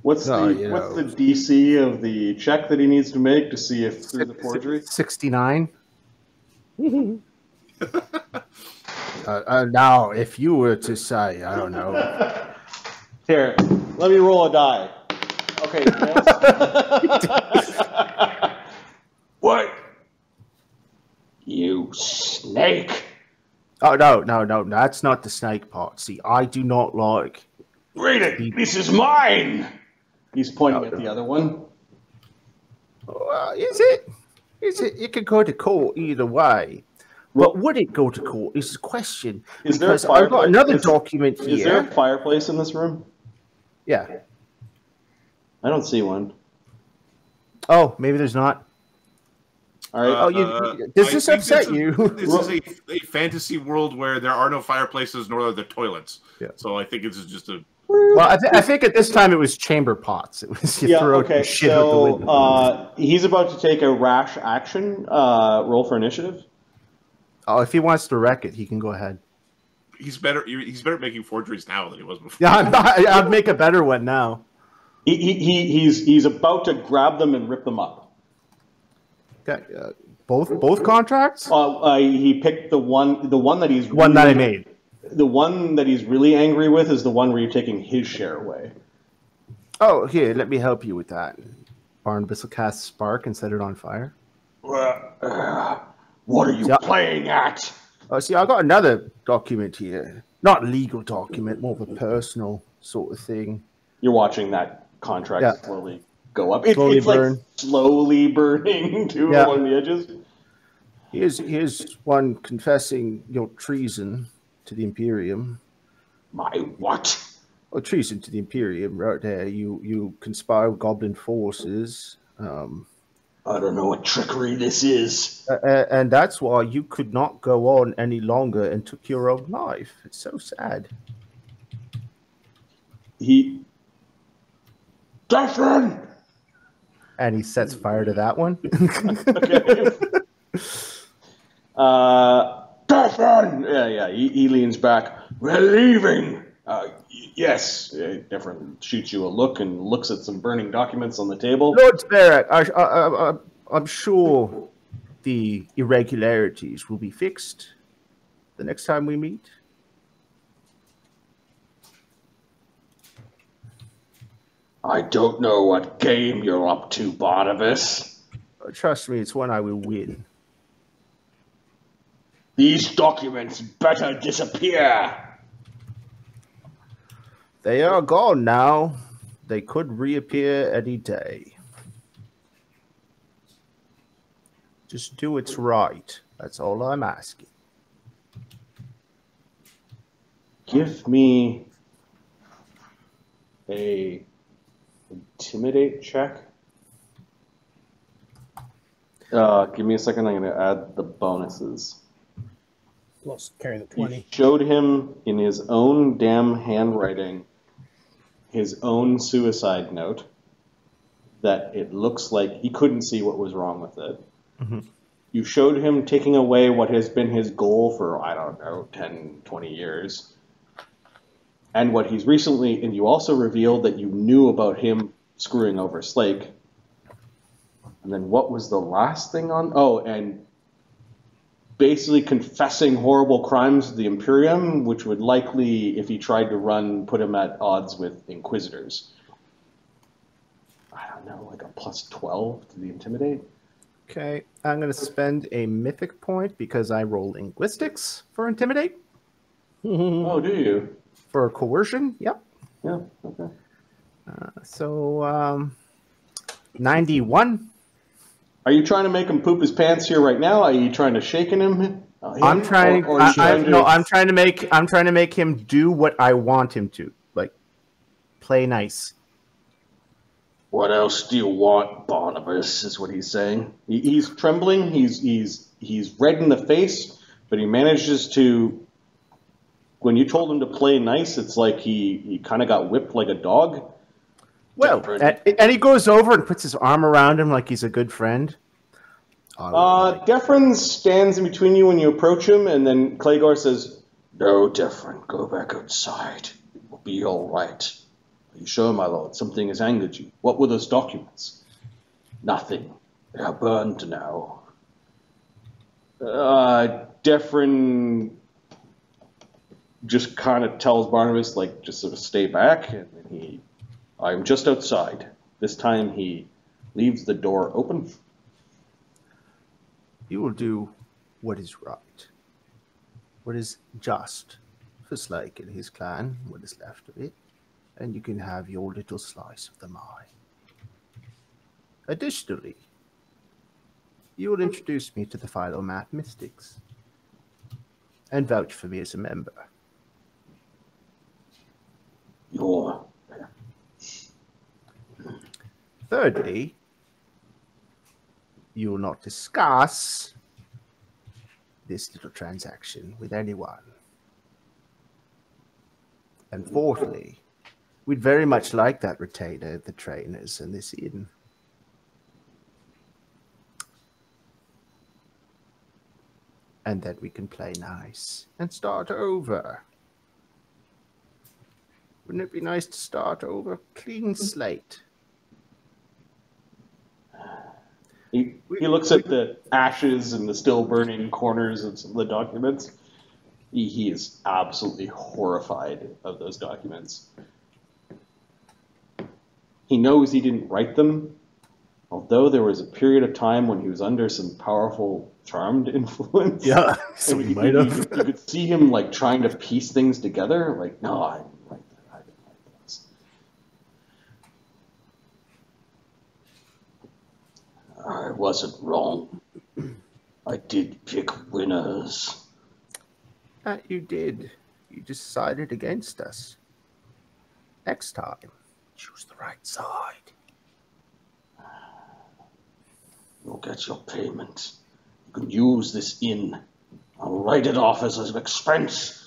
What's No, the what's know. the DC of the check that he needs to make to see if through the forgery? 69. uh, uh, now, if you were to say, I don't know, Here, let me roll a die. Okay. What? You snake! Oh no, no, no, that's not the snake part. See, I do not like. Read it. This is mine. He's pointing at the other one. Uh, is it? Is it? It could go to court either way. But would it go to court? Is the question. Is there Because I've got another Is- document Is there a fireplace in this room? Yeah. I don't see one. Oh, maybe there's not. All right. Oh, you- Uh, does this think upset is- you? This is a, a fantasy world where there are no fireplaces nor are there toilets. Yeah. So I think this is just a. Well, I, th- I think at this time it was chamber pots. It was you yeah. throw Okay. shit out the So window. uh, he's about to take a rash action. Uh, roll for initiative. oh, if he wants to wreck it, he can go ahead. He's better. He's better at making forgeries now than he was before. Yeah, I'm not, I'd make a better one now. He, he, he he's he's about to grab them and rip them up. Okay, uh, both both contracts. Uh, uh, he picked the one the one that he's One that I made. The one that he's really angry with is the one where you're taking his share away. Oh, here, let me help you with that. Barnabus will cast spark and set it on fire. Uh, what are you Yeah. playing at? Oh, see, I got another document here. Not legal document, more of a personal sort of thing. You're watching that contract Yeah. slowly go up. It, Slowly it's burn. like slowly burning to Yeah. along the edges. Here's here's one confessing your treason to the Imperium. My what? Oh, treason to the Imperium, right there. You you conspire with Goblin forces, um, I don't know what trickery this is. a- and that's why you could not go on any longer and took your own life. It's so sad. He Dephron! And he sets fire to that one. uh Dephron! yeah yeah he, he leans back. We're leaving! Uh, y- yes, Dephron shoots you a look and looks at some burning documents on the table. Lord Sparak, I, I, I, I, I'm sure the irregularities will be fixed the next time we meet. I don't know what game you're up to, Barnabus. Uh, Trust me, it's one I will win. These documents better disappear. They are gone now. They could reappear any day. Just do what's right. That's all I'm asking. Give me a intimidate check. Uh, give me a second. I'm going to add the bonuses. Plus carry the You 20. showed him in his own damn handwriting his own suicide note that it looks like he couldn't see what was wrong with it. You showed him taking away what has been his goal for, I don't know, 10, 20 years. And what he's recently, and you also revealed that you knew about him screwing over Slake. And then what was the last thing on? Oh, and basically confessing horrible crimes to the Imperium, which would likely, if he tried to run, put him at odds with Inquisitors. I don't know, like a plus 12 to the Intimidate? Okay, I'm going to spend a mythic point because I roll linguistics for intimidate. Oh, do you? For coercion, yep. Yeah, okay. So, um, 91. Are you trying to make him poop his pants here right now? Are you trying to shaken him? uh, I'm trying. Or, or I, I, trying to- no, I'm trying to make. I'm trying to make him do what I want him to, like play nice. What else do you want, Barnabus? is what he's saying. He, he's trembling. He's he's he's red in the face, but he manages to. When you told him to play nice, it's like he he kind of got whipped like a dog. Well, and, and he goes over and puts his arm around him like he's a good friend. I would Uh, like- Dephron stands in between you when you approach him, and then Clegor says, No, Dephron. Go back outside. It will be all right. Are you sure, my lord? Something has angered you. What were those documents? Nothing. They are burned now. Uh, Dephron just kind of tells Barnabus, like, just sort of stay back, and he, I'm just outside. This time he leaves the door open. You will do what is right, what is just for Slake and his clan, what is left of it, and you can have your little slice of the mine. Additionally, you will introduce me to the Philomath Mystics and vouch for me as a member. Thirdly, you will not discuss this little transaction with anyone. And fourthly, we'd very much like that retainer, the trainers, and this inn. And then we can play nice and start over. Wouldn't it be nice to start over? Clean slate. He, he looks at the ashes and the still burning corners of some of the documents. He, he is absolutely horrified of those documents. He knows he didn't write them, although there was a period of time when he was under some powerful charmed influence. Yeah, And you, you- you- you could see him like trying to piece things together. Like, no, I didn't write that. I didn't write this. I wasn't wrong. I did pick winners. That you did. You decided against us. Next time, choose the right side. You'll get your payment. You can use this inn. I'll write it off as an expense.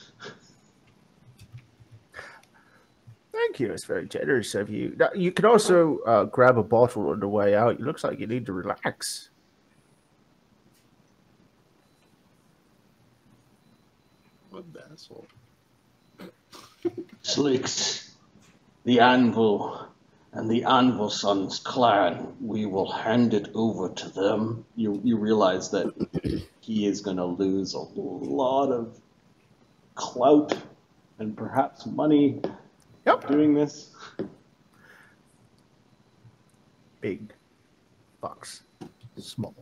Thank you. It's very generous of you. Now, you can also uh, grab a bottle on the way out. It looks like you need to relax. What an asshole. Slicks, the anvil, and the Anvil Sons clan. We will hand it over to them. You you realize that he is going to lose a lot of clout and perhaps money Yep. doing this. Big box. Small.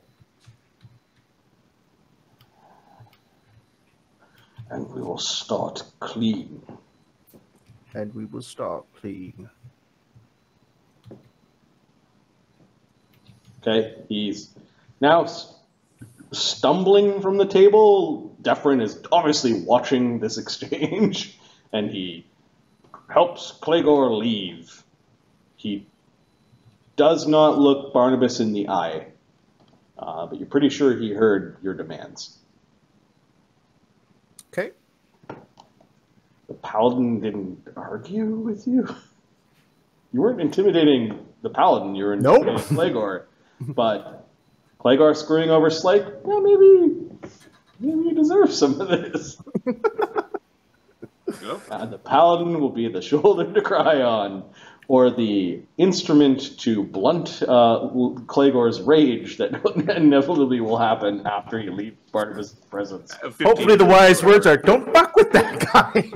And we will start clean. And we will start clean. Okay, he's now stumbling from the table. Dephron is obviously watching this exchange, and he helps Clegor leave. He does not look Barnabus in the eye, uh, but you're pretty sure he heard your demands. Okay. The paladin didn't argue with you. You weren't intimidating the paladin. You were Nope. intimidating Clegor. But Clegor screwing over Slake, yeah, maybe, maybe you deserve some of this. Yep. And the paladin will be the shoulder to cry on, or the instrument to blunt uh, Clegor's rage that inevitably will happen after he leaves Barnabus' presence. Hopefully, the wise words are don't fuck with that guy.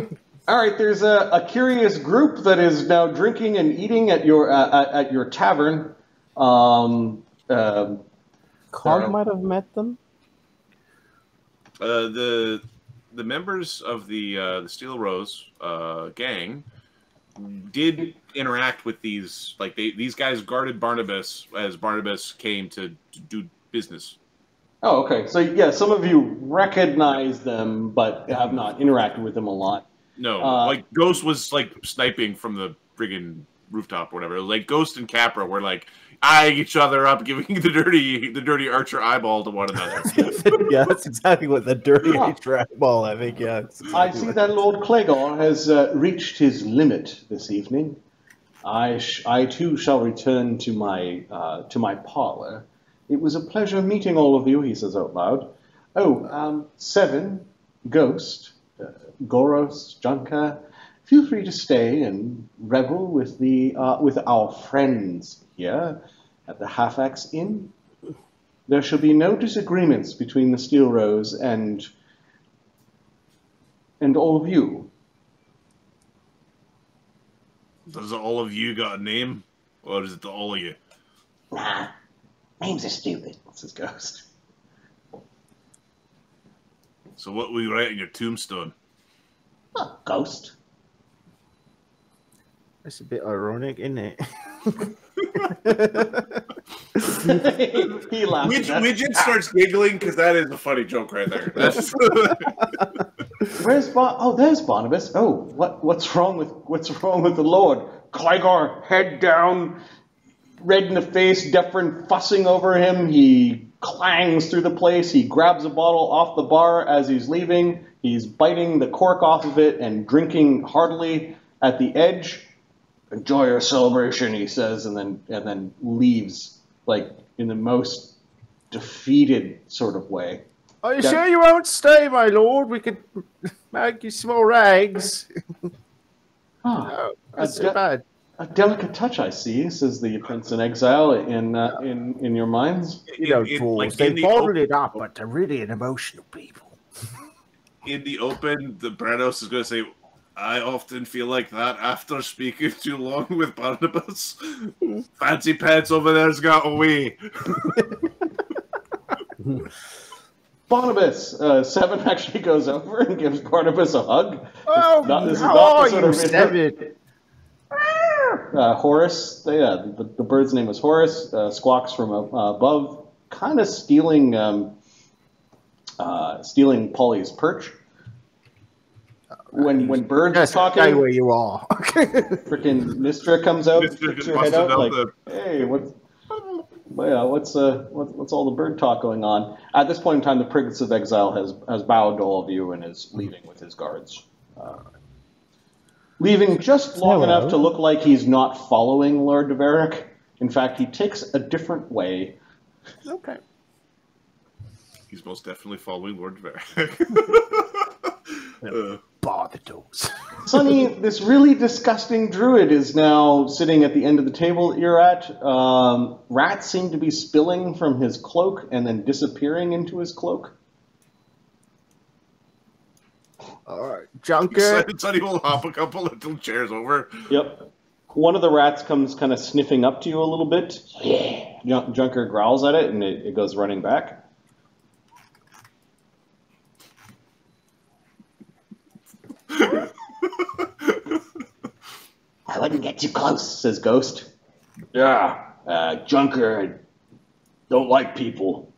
All right, there's a, a curious group that is now drinking and eating at your uh, at, at your tavern. Um, um, Carl Uh, might have met them. Uh, the the members of the uh, the Steelrose uh, gang did interact with these like they these guys guarded Barnabus as Barnabus came to, to do business. oh, okay. So yeah, some of you recognize them, but have not interacted with them a lot. No, Uh, like Ghost was like sniping from the friggin' rooftop or whatever. Like Ghost and Capra were like eyeing each other up, giving the dirty the dirty Archer eyeball to one another. yeah, that's exactly what the dirty Ah. ball. I think. Yeah. it's I see that Lord Clegor has uh, reached his limit this evening. I, sh- I too shall return to my uh, to my parlor. It was a pleasure meeting all of you. He says out loud. Oh, um, Seven, Ghost, uh, Goros, Junker, feel free to stay and revel with the uh, with our friends here at the Half Axe Inn. There shall be no disagreements between the Steelrose and and all of you. Does all of you got a name, or is it the all of you? Nah, names are stupid. That's his ghost. So what will you write on your tombstone? Oh, ghost. That's a bit ironic, isn't it? he laughs. Widget. Widget starts giggling because that is a funny joke right there. Where's Bar- Oh, there's Barnabus. Oh, what what's wrong with what's wrong with the Lord? Clegor, head down, red in the face, Dephron fussing over him. He clangs through the place. He grabs a bottle off the bar as he's leaving. He's biting the cork off of it and drinking heartily at the edge. Enjoy your celebration, he says, and then and then leaves like in the most defeated sort of way. Are you Yeah. sure you won't stay, my lord? We could make you some more rags. Ah, No, that's too bad. A delicate touch, I see, says the prince in exile in uh, in in your minds. You know, in- in- fools. like, they in the bottled op- it up, but they're really an emotional people. in the open, the Brennos is going to say, I often feel like that after speaking too long with Barnabus. Fancy pants over there's got away. Barnabus, uh, Seven actually goes over and gives Barnabus a hug. Oh, not- this is how not the are sort you, of- Steven? Uh, Horace, they, uh, the, the bird's name is Horace, uh, squawks from uh, above, kind of stealing um, uh, stealing Polly's perch. When when Bird's Yes, talking, stay where you are. freaking Mistra comes out, Mistra sticks her head out, out like, "Hey, what's yeah, what's uh, what, what's all the bird talk going on?" At this point in time, the Prince of Exile has has bowed to all of you and is leaving with his guards, uh, leaving just long Hello. enough to look like he's not following Lord Dverak. In fact, he takes a different way. okay. He's most definitely following Lord Dverak. uh, Bar the dogs. Sunny, this really disgusting druid is now sitting at the end of the table that you're at. Um, rats seem to be spilling from his cloak and then disappearing into his cloak. All right, Junker. Sunny will hop a couple little chairs over. Yep. One of the rats comes kind of sniffing up to you a little bit. Jun- Junker growls at it and it, it goes running back. I wouldn't get too close. Says Ghost. Yeah, uh, Junker, I don't like people.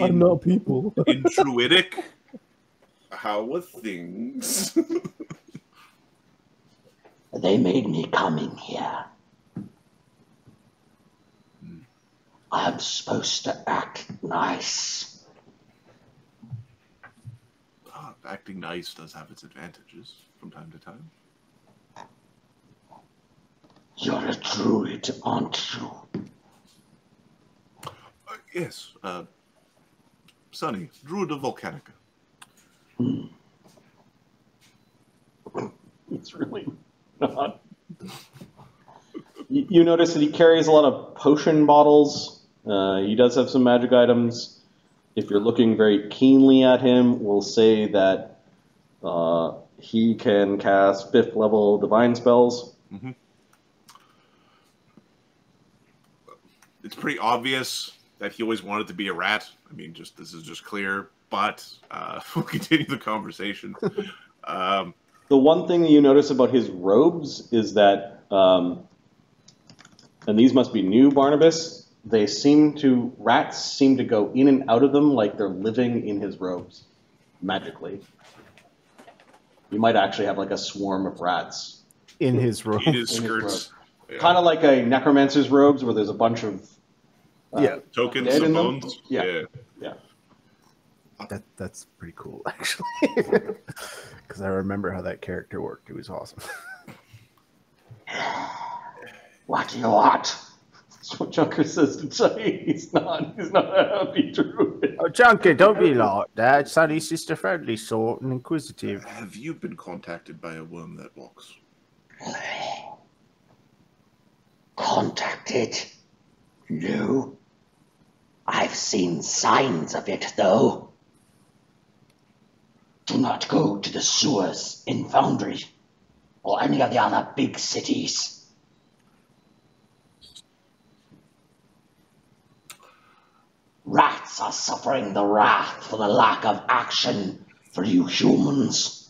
I'm not people. in Druidic, how are things? They made me come in here. I'm supposed to act nice. Ah, acting nice does have its advantages from time to time. You're a druid, aren't you? Uh, yes, uh, Sunny, Druid of Volcanica. It's really not. You, you notice that he carries a lot of potion bottles. Uh, he does have some magic items. If you're looking very keenly at him, we'll say that uh, he can cast fifth level divine spells. It's pretty obvious that he always wanted to be a rat. I mean, just this is just clear. But uh, we'll continue the conversation. Um, The one thing that you notice about his robes is that, um, and these must be new, Barnabus. They seem to rats seem to go in and out of them like they're living in his robes, magically. You might actually have like a swarm of rats. In his robes. In his In his skirts. Yeah. Kind of like a necromancer's robes where there's a bunch of. uh, Yeah. Tokens dead of in them? bones. Yeah. Yeah. That that's pretty cool, actually. Because I remember how that character worked. It was awesome. What do you want? That's what Junker says to Sunny. He's not. He's not a happy druid. Oh, Junker, don't be like that. Sunny's just a friendly sort and inquisitive. Have you been contacted by a worm that walks? Contacted? No. I've seen signs of it, though. Do not go to the sewers in Foundry or any of the other big cities. Rats are suffering the wrath for the lack of action for you humans.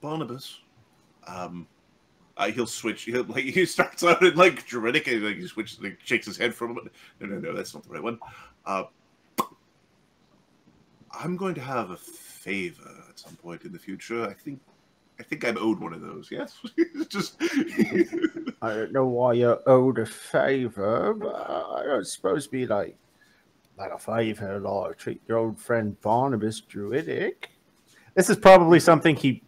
Barnabus. Um, uh, he'll switch. He'll like he starts out in like Druidic and like he switches, like shakes his head from it. No, no, no, that's not the right one. Uh, I'm going to have a favor at some point in the future. I think, I think I'm owed one of those. Yes, just I don't know why you're owed a favor, but I don't suppose be like like a favor, like treat your old friend Barnabus Druidic. This is probably something he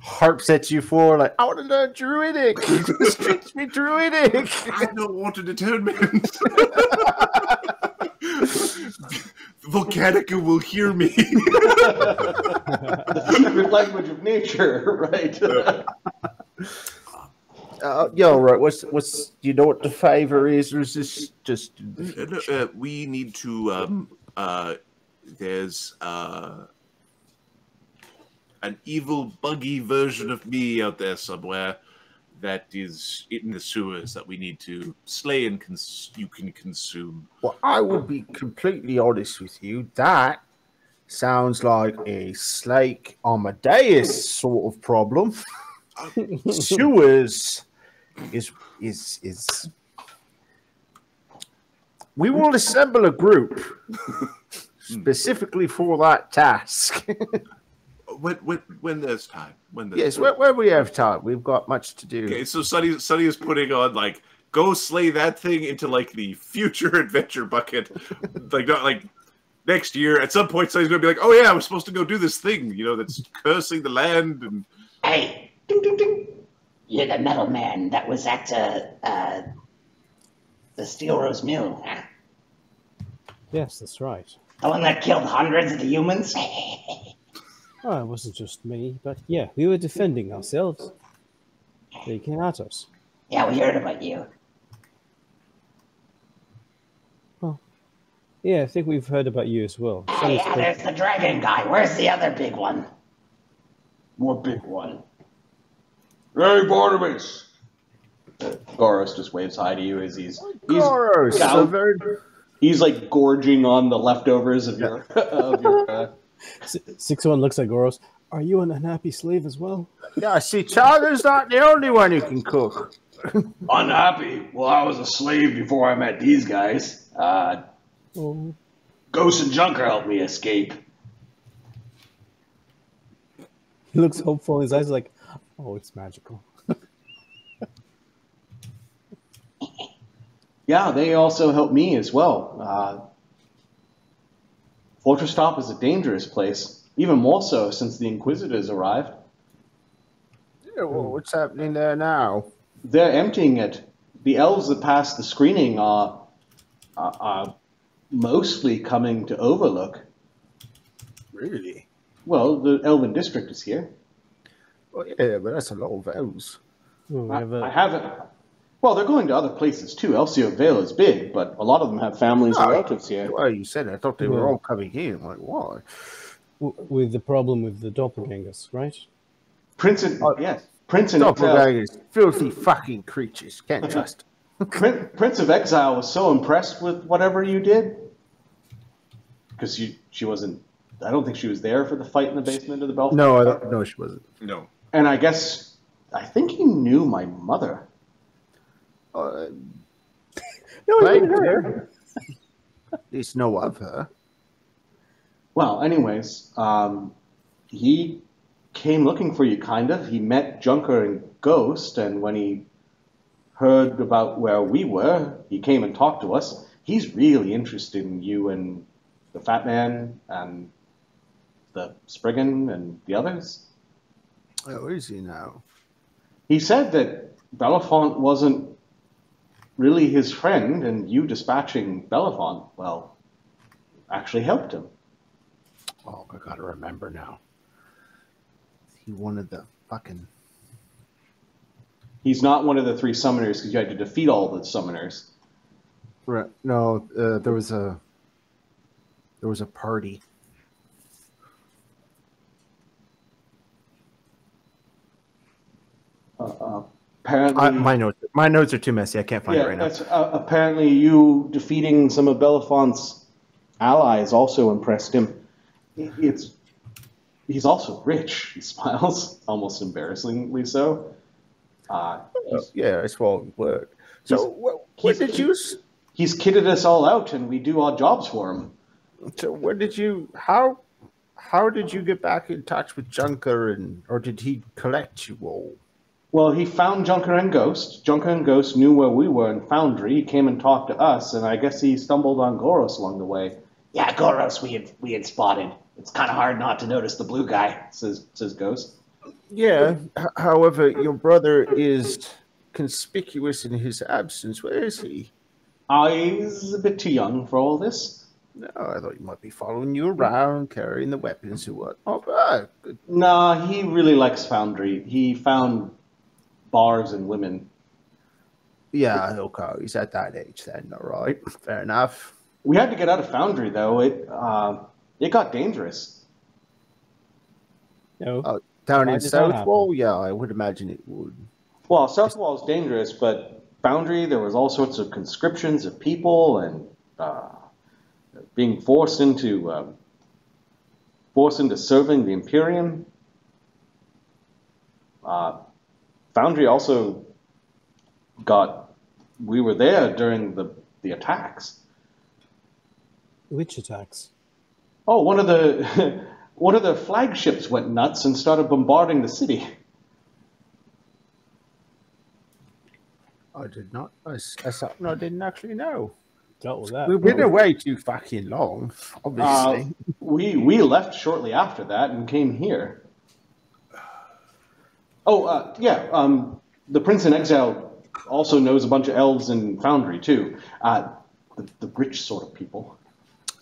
harps at you for, like, I want to learn Druidic. Just teach me Druidic. I don't want an atonement. Volcanica will hear me. the secret language of nature, right? Uh, yeah, right. What's what's do you know what the favor is, or is this just Uh, no, uh, we need to. Um, uh, there's uh, an evil, buggy version of me out there somewhere that is in the sewers that we need to slay and cons- you can consume. Well, I will be completely honest with you. That sounds like a Slake Amadeus sort of problem. Sewers is is is. We will assemble a group specifically for that task. When when when there's time. When there's yes, when, when we have time, we've got much to do. Okay, so Sunny Sunny is putting on like go slay that thing into like the future adventure bucket. like not like next year at some point Sunny's gonna be like, Oh yeah, I'm supposed to go do this thing, you know, that's cursing the land and Hey, ding, ding, ding. You're the metal man that was at uh, uh, the Steelrose Mill, huh? Yes, that's right. The one that killed hundreds of the humans? Oh, it wasn't just me, but yeah, we were defending ourselves. They came at us. yeah, we heard about you. Well, yeah, I think we've heard about you as well. Sunny yeah, spoke- there's the dragon guy. Where's the other big one? What big one? Hey, Barnabus! Goros just waves hi to you as he's he's, Goros, Yeah. so very he's like gorging on the leftovers of your of your. Uh, S- Six one looks at Goros. Are you an unhappy slave as well? Yeah, see, Charlie's not the only one who can cook. Unhappy? Well, I was a slave before I met these guys. Uh, Oh, Ghost and Junker helped me escape. he looks hopeful. His eyes are like, oh, it's magical. yeah, they also helped me as well. Uh, Fortress Top is a dangerous place, even more so since the Inquisitors arrived. Yeah, well, what's happening there now? They're emptying it. The elves that passed the screening are, are, are mostly coming to Overlook. Really? Well, the Elven District is here. Well, yeah, but that's a lot of elves. Oh, we I, have a- I haven't. Well, they're going to other places too. Elcio Vale is big, but a lot of them have families and Oh. relatives here. Well, you said it. I thought they were Yeah. all coming in. Like, why? with the problem with the doppelgangers, right? Prince and Oh. yes, Prince and Exile. Doppelgangers, filthy fucking creatures. Can't trust. Prince of Exile was so impressed with whatever you did because she she wasn't. I don't think she was there for the fight in the basement of the Belfast. No, I don't, no, she wasn't. no. And I guess I think he knew my mother. Uh, No, Blame her. At least know of her. Well, anyways, um, he came looking for you, kind of. He met Junker and Ghost, and when he heard about where we were, he came and talked to us. He's really interested in you and the Fat Man and the Spriggan and the others. Oh, is he now? He said that Belafont wasn't really his friend, and you dispatching Belafont, well, actually helped him. Oh, I gotta remember now. He wanted the fucking. He's not one of the three summoners because you had to defeat all the summoners. Right. No, uh, there was a. There was a party. Uh, uh, apparently, I, my notes. My notes are too messy. I can't find yeah, it right now. uh, apparently you defeating some of Belafont's allies also impressed him. It's he's also rich. He smiles, almost embarrassingly so. Uh, he's, Yeah, it's well work. So, He's- what, what he's- did you? he's kitted us all out, and we do odd jobs for him. So, where did you? How? How did you get back in touch with Junker, and or did he collect you all? Well, he found Junker and Ghost. Junker and Ghost knew where we were in Foundry. He came and talked to us, and I guess he stumbled on Goros along the way. Yeah, Goros we had we had spotted. It's kind of hard not to notice the blue guy. Says says Ghost. Yeah. however, your brother is conspicuous in his absence. Where is he? Uh, he's a bit too young for all this. No, I thought he might be following you around, carrying the weapons or what. Oh, ah, good. Nah, he really likes Foundry. He found bars and women. Yeah, okay. He's at that age then. All right, fair enough. We had to get out of Foundry though. It uh, it got dangerous. No. Oh, down Why in did that Southwall, yeah, I would imagine it would. Well, Southwall is dangerous, but Foundry there was all sorts of conscriptions of people and uh, being forced into um, forced into serving the Imperium. Uh, Foundry also got. We were there during the the attacks. Which attacks? Oh, one of the one of the flagships went nuts and started bombarding the city. I did not. That's, that's something I didn't actually know. Dealt with that. We've been away too fucking long, Uh, obviously. we we left shortly after that and came here. Oh, uh, yeah. Um, the Prince in Exile also knows a bunch of elves in Foundry too. Uh, the, the rich sort of people.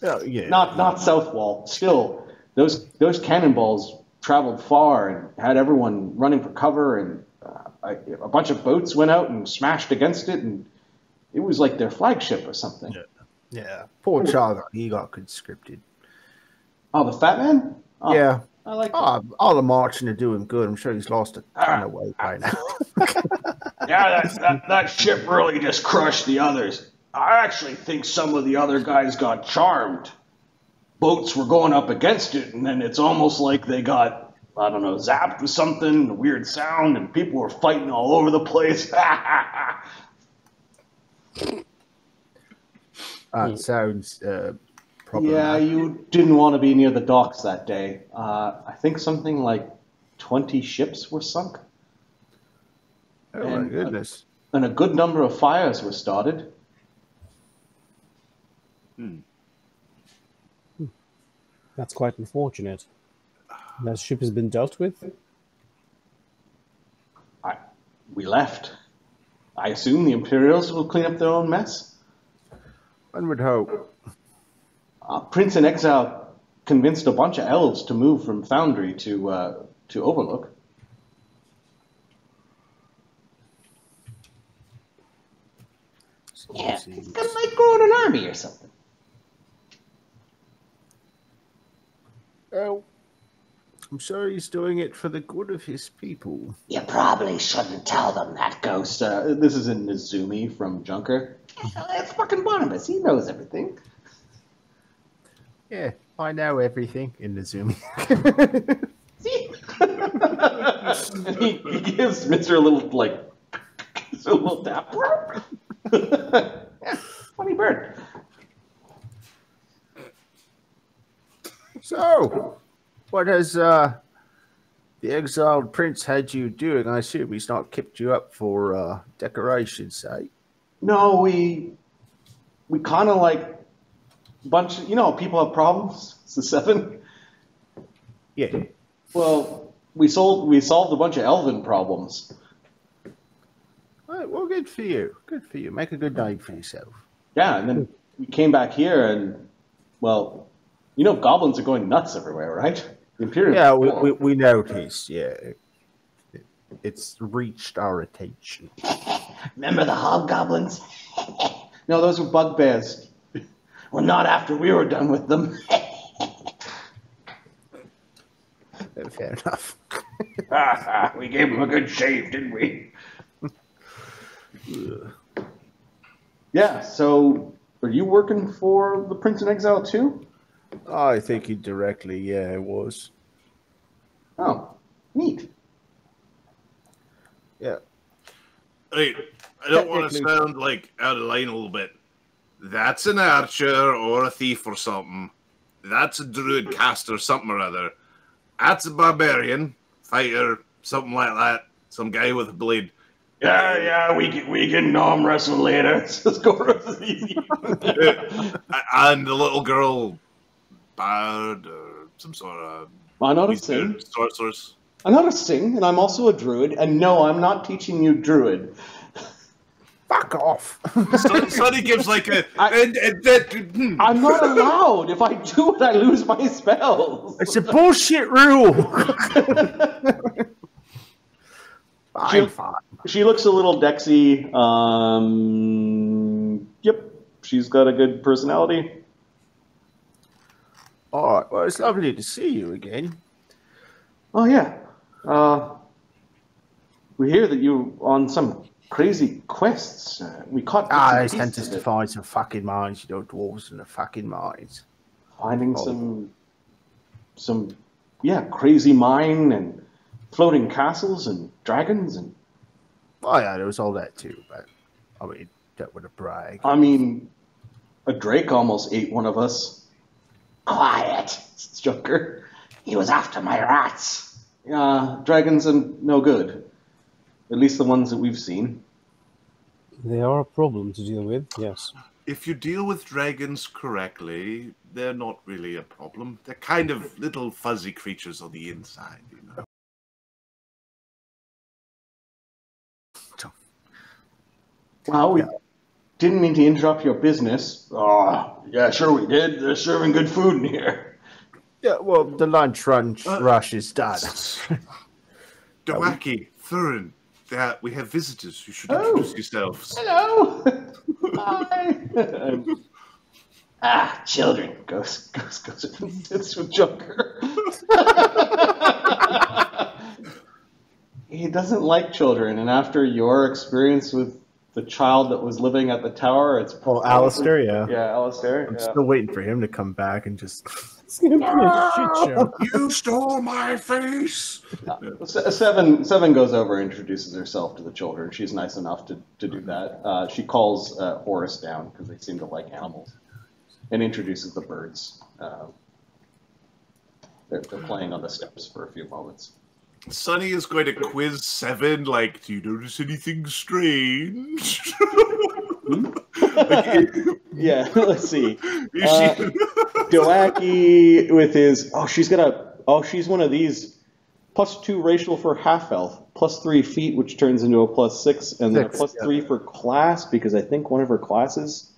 Oh, yeah. Not not Southwall. Still, those those cannonballs traveled far and had everyone running for cover, and uh, a, a bunch of boats went out and smashed against it, and it was like their flagship or something. Yeah. Poor Chagga, he got conscripted. Oh, the Fat Man. Oh, yeah. I like. Oh, all the marching are doing good. I'm sure he's lost a ton of weight by now. Yeah, that, that that ship really just crushed the others. I actually think some of the other guys got charmed. Boats were going up against it, and then it's almost like they got I don't know zapped with something, a weird sound, and people were fighting all over the place. That sounds uh, Yeah, problematic. you didn't want to be near the docks that day. Uh, I think something like 20 ships were sunk, Oh, my and- goodness. and a good number of fires were started. That's quite unfortunate. That ship has been dealt with. I, we left. I assume the Imperials will clean up their own mess. One would hope. Uh, Prince in Exile convinced a bunch of elves to move from Foundry to uh, to Overlook. yeah, it's kind of like growing an army or something. Oh, I'm sure he's doing it for the good of his people. You probably shouldn't tell them that, Ghost. Uh, this is in Nizumi from Junker. It's fucking Barnabus. He knows everything. Yeah, I know everything in the Zoom. He, he gives Mister a little like a little tap. yeah, funny bird. so, what has uh, the exiled prince had you doing? I assume he's not kept you up for uh, decoration's sake. No, we we kind of like bunch. You know, people have problems. It's the seven. Yeah. Well, we sold we solved a bunch of elven problems. All right, well, good for you. Good for you. Make a good name for yourself. Yeah, and then we came back here, and well, you know, goblins are going nuts everywhere, right? The Imperial. Yeah, we, we, we noticed. Yeah, it, it's reached our attention. Remember the hobgoblins? No, those were bugbears. Well, not after we were done with them. Fair enough. we gave them a good shave, didn't we? Yeah. So, are you working for the Prince in Exile too? I think he directly, yeah, it was. Oh, neat. Yeah. Right. I don't want to sound like out of line a little bit. That's an archer or a thief or something. That's a druid caster, or something or other. That's a barbarian, fighter, something like that. Some guy with a blade. Yeah, yeah, we can, we can arm wrestle later. Let's go. Rosie. and the little girl, bard or some sort of I know how to sing. sorceress. I know how to sing, and I'm also a druid. And no, I'm not teaching you druid. Fuck off. So, Sunny gives like a. I- and, and that, hmm. I'm not allowed. If I do it, I lose my spells. it's a bullshit rule. fine, She'll- fine. She looks a little Dexy. Um, yep, she's got a good personality. All right. Well, it's lovely to see you again. Oh yeah. Uh, we hear that you on some crazy quests. Uh, we caught bits Ah, and they sent us to find some fucking mines, you know, dwarves in the fucking mines. finding Oh. some some yeah crazy mine and floating castles and dragons and Oh yeah, there was all that too, but I mean, don't want to brag. I mean, a drake almost ate one of us. Quiet. Joker. He was after my rats. Yeah, dragons are no good. At least the ones that we've seen. They are a problem to deal with. Yes. if you deal with dragons correctly, they're not really a problem. They're kind of little fuzzy creatures on the inside, you know. Wow, we didn't mean to interrupt your business. Oh, yeah, sure we did. They're serving good food in here. Yeah, well, the lunch run Uh, rush is done. Dawaki, Thurin, that we have visitors. You should Oh. introduce yourselves. Hello. Hi. Ah, children. goes goes goes and sits with Joker. he doesn't like children, and after your experience with the child that was living at the tower, it's Oh, Alistair, yeah. yeah, Alistair. I'm yeah. still waiting for him to come back and just. It's going to be a shit show. you stole my face! Se- Seven Seven goes over and introduces herself to the children. She's nice enough to, to do that. Uh, she calls uh, Horace down because they seem to like animals, and introduces the birds. Uh, they're, they're playing on the steps for a few moments. Sunny is going to quiz Seven, like, do you notice anything strange? Like, Yeah, let's see. is Uh, Doaki with his oh she's got a oh she's one of these plus two racial for half elf plus three feet which turns into a plus six and then a plus yeah. three for class because I think one of her classes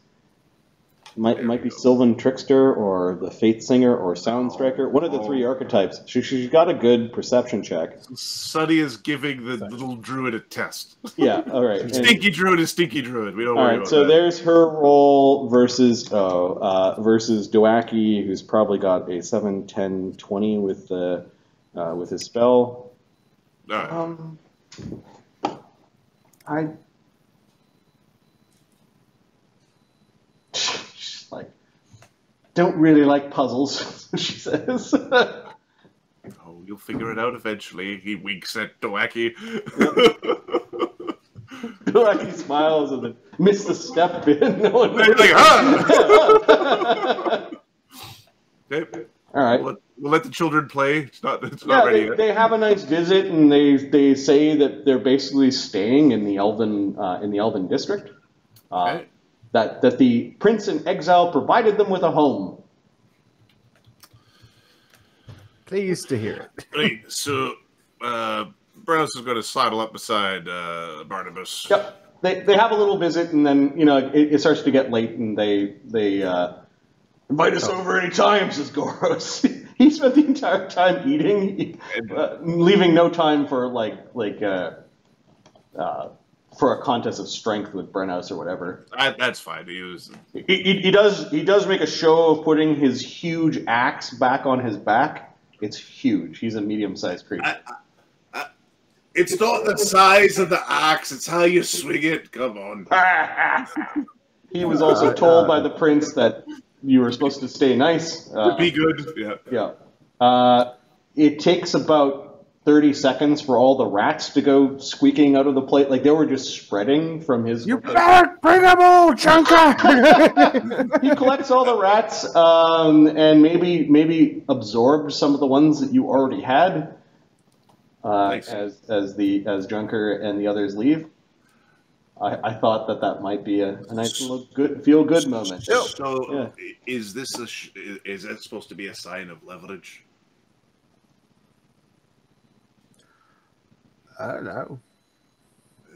might might be Sylvan Trickster or the Faith Singer or Sound Striker one of the three archetypes she she's got a good perception check Sunny is giving the little druid a test. yeah all right And- Stinky druid is stinky druid. We don't All worry right, about so that. there's her roll versus oh, uh, versus Doaki, who's probably got a 7, 10, 20 with the uh, with his spell. All right. Um, I she's like don't really like puzzles. she says. Oh, you'll figure it out eventually. He winks at Doaki. Doaki smiles and then missed the step in. No one He's like, huh? Okay. All right. Well, we'll let the children play. It's not. It's not Yeah, ready they, yet. they have a nice visit, and they they say that they're basically staying in the Elven uh, in the Elven district. Uh, Okay. That that the prince in exile provided them with a home. Pleased to hear it. Right. So, uh, Brennos is going to sidle up beside uh, Barnabus. Yep. They, they have a little visit, and then you know it, it starts to get late, and they they uh, Invite us over any time, says Goros. he spent the entire time eating, uh, leaving no time for like like uh, uh, for a contest of strength with Brennos or whatever. That, that's fine. He was. He, he, he does he does make a show of putting his huge axe back on his back. It's huge. He's a medium-sized creature. I, I, it's not the size of the axe; it's how you swing it. Come on. he was also told by the prince that you were supposed to stay nice. Uh, Be good. Yeah. Yeah. Uh, it takes about 30 seconds for all the rats to go squeaking out of the plate. Like they were just spreading from his. You back, bring 'em all, Junker! he collects all the rats um, and maybe maybe absorbed some of the ones that you already had uh, Nice. as as the as Junker and the others leave. I, I thought that that might be a, a nice little good feel good moment. So, Yeah. is this a sh- is that supposed to be a sign of leverage? I don't know.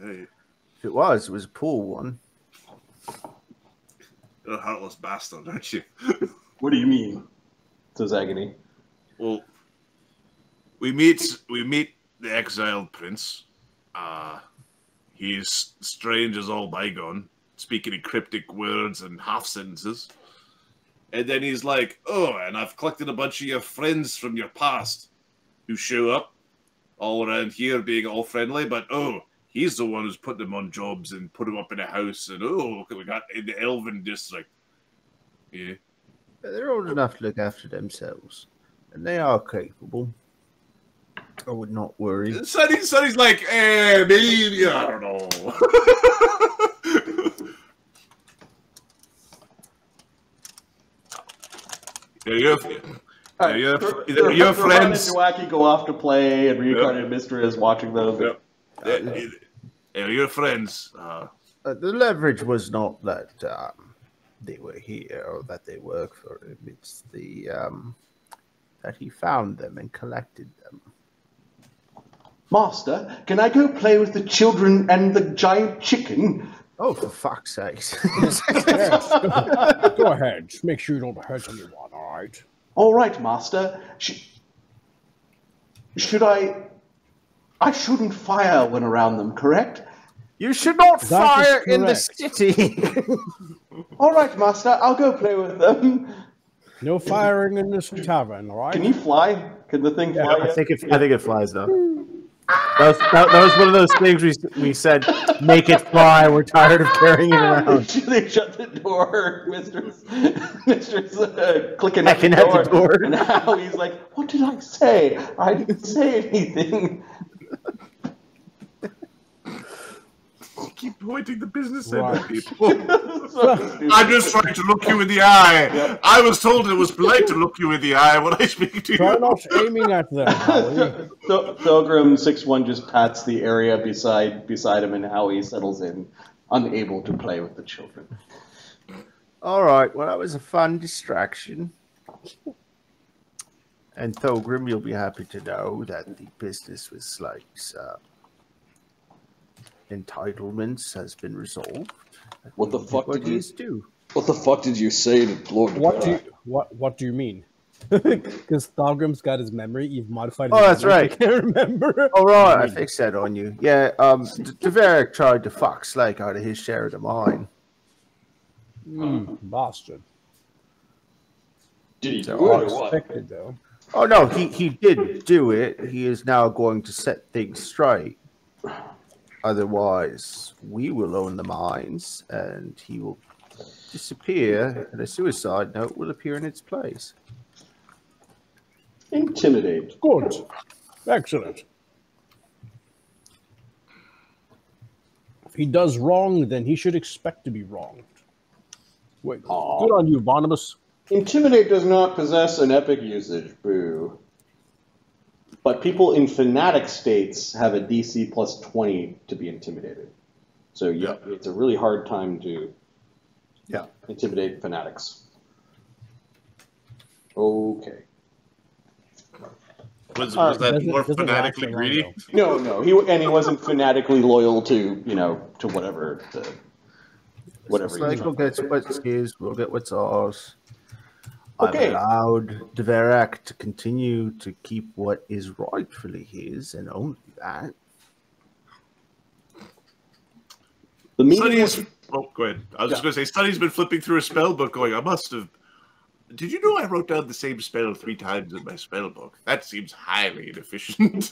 Hey, If it was, it was a poor one. you're a heartless bastard, aren't you? What do you mean? Says Agony. Well, we meet we meet the exiled prince. Uh he's strange as all bygone, speaking in cryptic words and half sentences. And then he's like, "Oh, and I've collected a bunch of your friends from your past who show up all around here, being all friendly. But oh, he's the one who's put them on jobs and put them up in a house. And oh, look, we got in the Elven district. Yeah, But they're old enough to look after themselves. And they are capable. I would not worry. Sunny, Sunny's like, eh, maybe I don't know. yeah, you have, yeah, you have, Your, you have friends. and Wacky go off to play, and Reincarnated Mystery is watching them. Yep. Yeah, yeah, your friends. Uh, Uh, the leverage was not that um, they were here or that they work for him. It's the um, that he found them and collected them. Master, can I go play with the children and the giant chicken? Oh, for fuck's sake! Yes, go, go ahead. Just make sure you don't hurt anyone, all right? All right, Master. Sh- should I? I shouldn't fire when around them, correct? you should not That is fire in the city. All right, Master. I'll go play with them. No firing in this tavern, all right? Can you fly? Can the thing fly? I think it. I think it flies though. That was, that, that was one of those things we we said, make it fly. We're tired of carrying it around. they shut the door, Mistress. Mistress uh, clicking at the, door, the door. And now he's like, "What did I say? I didn't say anything." Keep pointing the business Right. end at people. I'm just trying to look you in the eye. I was told it was polite to look you in the eye when I speak to Try you. not aiming at them, Howie. So, Pilgrim six one just pats the area beside beside him, and Howie settles in, unable to play with the children. All right. Well, that was a fun distraction. And Thogrim, you'll be happy to know that the business with Slake's uh, entitlements has been resolved. What the fuck What did you? you do? What the fuck did you say to Lord? What do you, what what do you mean? Because Thogrim's got his memory. You've modified. Oh, that's right. I can't remember. All right, I fixed that on you. Yeah, um, D- Dverak tried to fuck Slake out of his share of the mine. Hmm, bastard. Did he do They're it or all what? Expected though. Oh no, he he did do it. He is now going to set things straight. Otherwise, we will own the mines, and he will disappear, and a suicide note will appear in its place. Intimidate. Good. Excellent. If he does wrong, then he should expect to be wronged. Wait, Aw. good on you, Barnabus. Intimidate does not possess an epic usage, boo. But people in fanatic states have a DC plus 20 to be intimidated. So yeah, it's a really hard time to Yeah. intimidate fanatics. Okay. Was, Uh, was that doesn't- more doesn't fanatically that long, greedy? No, no, he and he wasn't fanatically loyal to you know to whatever the whatever. It's like he we'll get what's his, we'll get what's ours. I've Okay. allowed Dverak to continue to keep what is rightfully his, and only that. the meeting was Oh, go ahead. I was just going to say, Study's been flipping through a spell book, going, I must have. Did you know I wrote down the same spell three times in my spell book? That seems highly inefficient.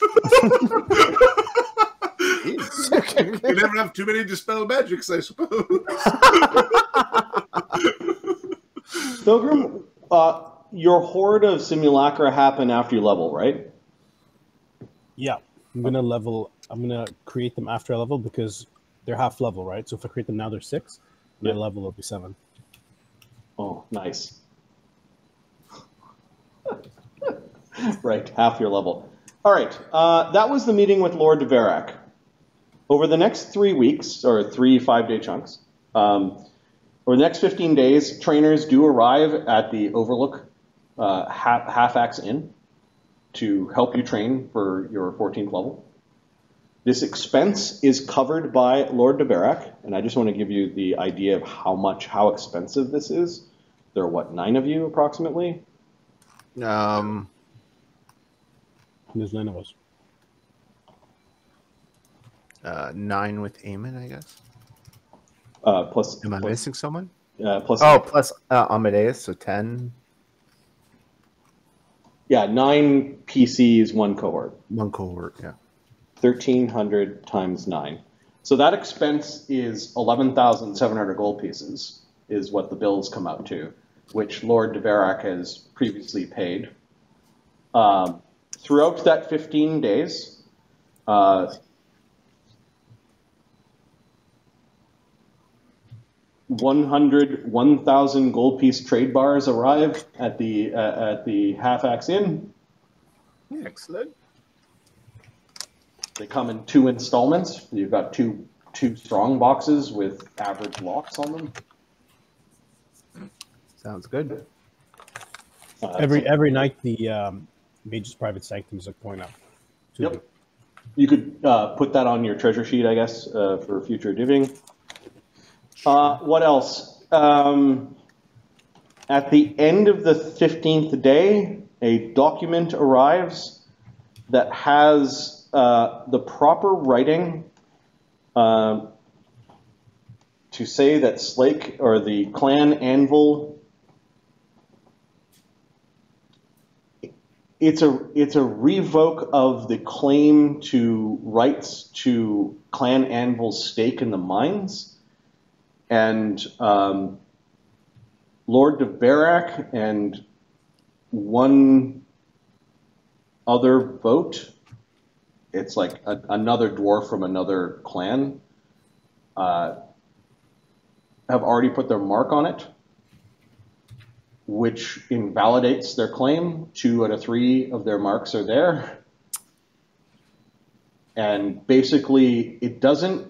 you never have too many dispel magics, I suppose. Pilgrim. Uh, your horde of simulacra happen after you level, right? Yeah, I'm gonna level. I'm gonna create them after I level because they're half level, right? So if I create them now, they're six. My Yeah. level will be seven. Oh, nice. right, half your level. All right, uh, that was the meeting with Lord Dverak. Over the next three weeks, or three five-day chunks, um, over the next 15 days, trainers do arrive at the Overlook uh, half, half axe Inn to help you train for your 14th level. This expense is covered by Lord Dverak, and I just want to give you the idea of how much, how expensive this is. There are what, nine of you approximately? Um, There's nine of us. uh, nine with Eamon, I guess. Uh, plus, Am I plus, missing someone? uh, plus, Oh, plus uh, Amadeus, so ten. yeah, nine PCs, one cohort. One cohort, yeah. 1300 times 9. So that expense is 11,700 gold pieces, is what the bills come out to, which Lord Dverak has previously paid. Um, throughout that 15 days, uh, One hundred, one thousand gold piece trade bars arrive at the uh, at the Half Axe Inn. Excellent. They come in two installments. You've got two two strong boxes with average locks on them. Sounds good. Uh, Every every night, the um, Mage's private sanctums are going up. to Yep. You could uh, put that on your treasure sheet, I guess, uh, for future divvying. Uh, what else? Um, at the end of the 15th day, a document arrives that has uh, the proper writing um to say that Slake or the clan Anvil it's a it's a revoke of the claim to rights to Clan Anvil's stake in the mines, and um, Lord Dverak and one other vote. It's like a, another dwarf from another clan. Uh, have already put their mark on it which invalidates their claim. Two out of three of their marks are there. And basically, it doesn't,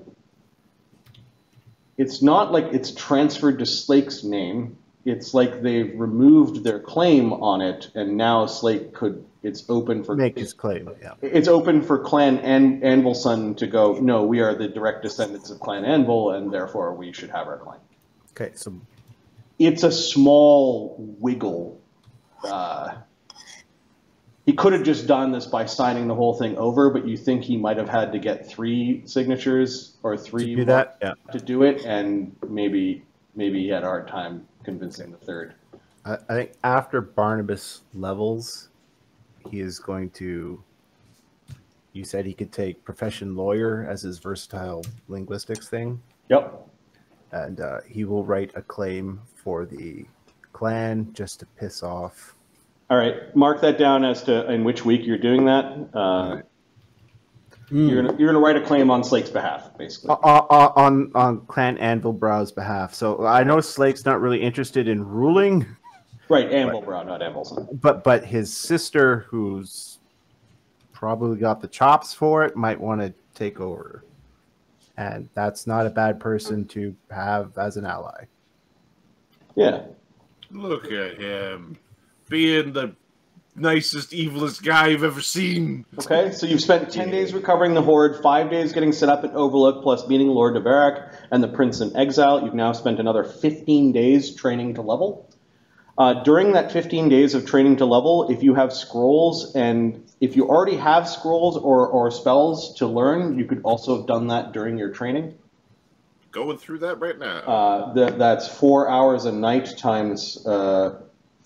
it's not like it's transferred to Slake's name. It's like they've removed their claim on it, and now Slake could, it's open for. Make his claim, yeah. It's open for Clan An- Anvilson to go, no, we are the direct descendants of Clan Anvil, and therefore we should have our claim Okay, so it's a small wiggle. Uh, he could have just done this by signing the whole thing over, but you think he might have had to get three signatures or three do that, yeah. to do it, and maybe maybe he had a hard time convincing the third. I, I think after Barnabus levels, he is going to. You said he could take profession lawyer as his versatile linguistics thing, Yep. and uh, he will write a claim for the clan just to piss off. All right. Mark that down as to in which week you're doing that. Uh, You're gonna you're gonna write a claim on Slake's behalf, basically. Uh, uh, on on Clan Anvil Brow's behalf. So I know Slake's not really interested in ruling, Right, Anvilbrow, not Anvilson. But but his sister, who's probably got the chops for it, might want to take over, and that's not a bad person to have as an ally. Yeah. Look at him being the nicest, evilest guy you've ever seen. Okay, so you've spent 10 days recovering the Horde, 5 days getting set up at Overlook, plus meeting Lord Dverak and the Prince in Exile. You've now spent another 15 days training to level. Uh, during that 15 days of training to level, if you have scrolls and if you already have scrolls or, or spells to learn, you could also have done that during your training. Going through that right now. Uh, th- that's four hours a night times uh,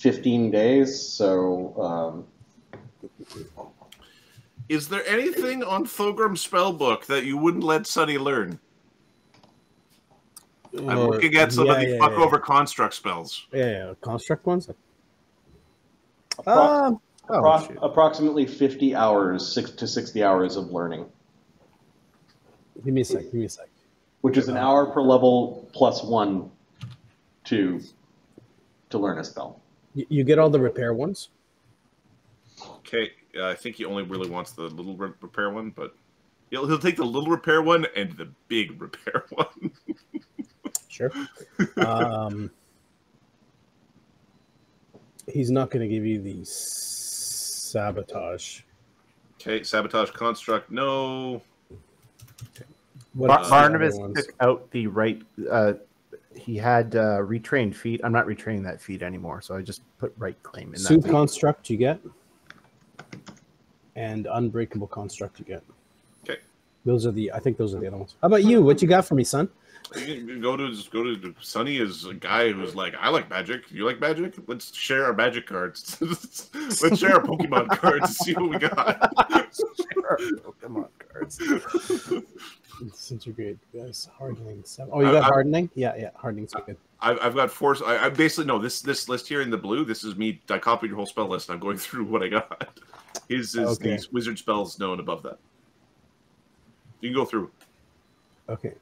15 days. So um, Is there anything on Thogrim's spellbook that you wouldn't let Sunny learn? I'm looking at some yeah, of the yeah, fuck yeah. over construct spells. Yeah, yeah, construct ones. Appro- Um, Oh, appro- shoot. approximately 50 hours, six to 60 hours of learning. give me a sec. Give me a sec. which is an hour per level plus one to to learn a spell. You, you get all the repair ones. Okay, uh, I think he only really wants the little re- repair one, but he'll, he'll take the little repair one and the big repair one. Sure. um, he's not going to give you the sabotage. okay, sabotage construct, no. What Bar- else are the Barnabus other took out the right. Uh, he had uh, retrained feet. I'm not retraining that feat anymore, so I just put right claim in that. Soothe construct you get, and unbreakable construct you get. Okay. Those are the. I think those are the other ones. How about you? What you got for me, son? Go to just go to Sunny is a guy who's like, I like magic. You like magic? Let's share our magic cards. Let's share our Pokemon cards and see what we got. Pokemon cards. Disintegrate. Yes, hardening. Seven. Oh, you got I- hardening? Yeah, yeah. Hardening's good. I've, I've got four. I, I basically no this this list here in the blue. This is me. I copied your whole spell list. I'm going through what I got. His is Okay. these wizard spells known above that. You can go through. Okay.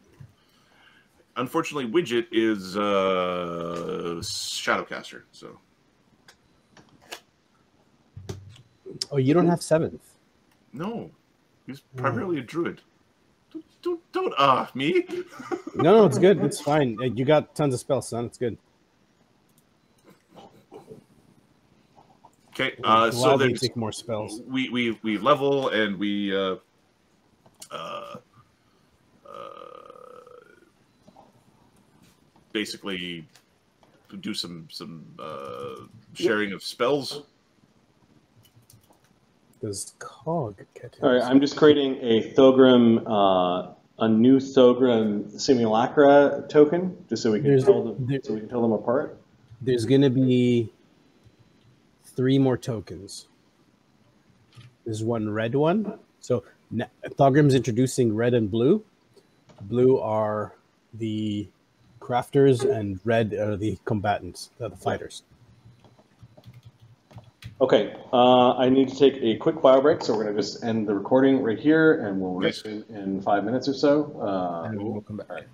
Unfortunately, widget is uh Shadowcaster. So Oh, you don't have seventh. no, he's primarily a druid. Don't don't, uh me. No, no, it's good. It's fine. You got tons of spells, son. It's good. Okay, uh, so there's take more spells. we we we level and we uh, uh, uh, basically do some some uh, sharing of spells. Does Cog get All right, I'm just creating a Thogrim, uh, a new Thogrim simulacra token, just so we can There's- tell them, there- so we can tell them apart. There's going to be three more tokens. There's one red one. So Thogrim's introducing red and blue. Blue are the crafters, and red are the combatants, uh, the fighters. Okay, uh, I need to take a quick bio break, so we're gonna just end the recording right here, and we'll resume in five minutes or so. Uh, And we'll come back.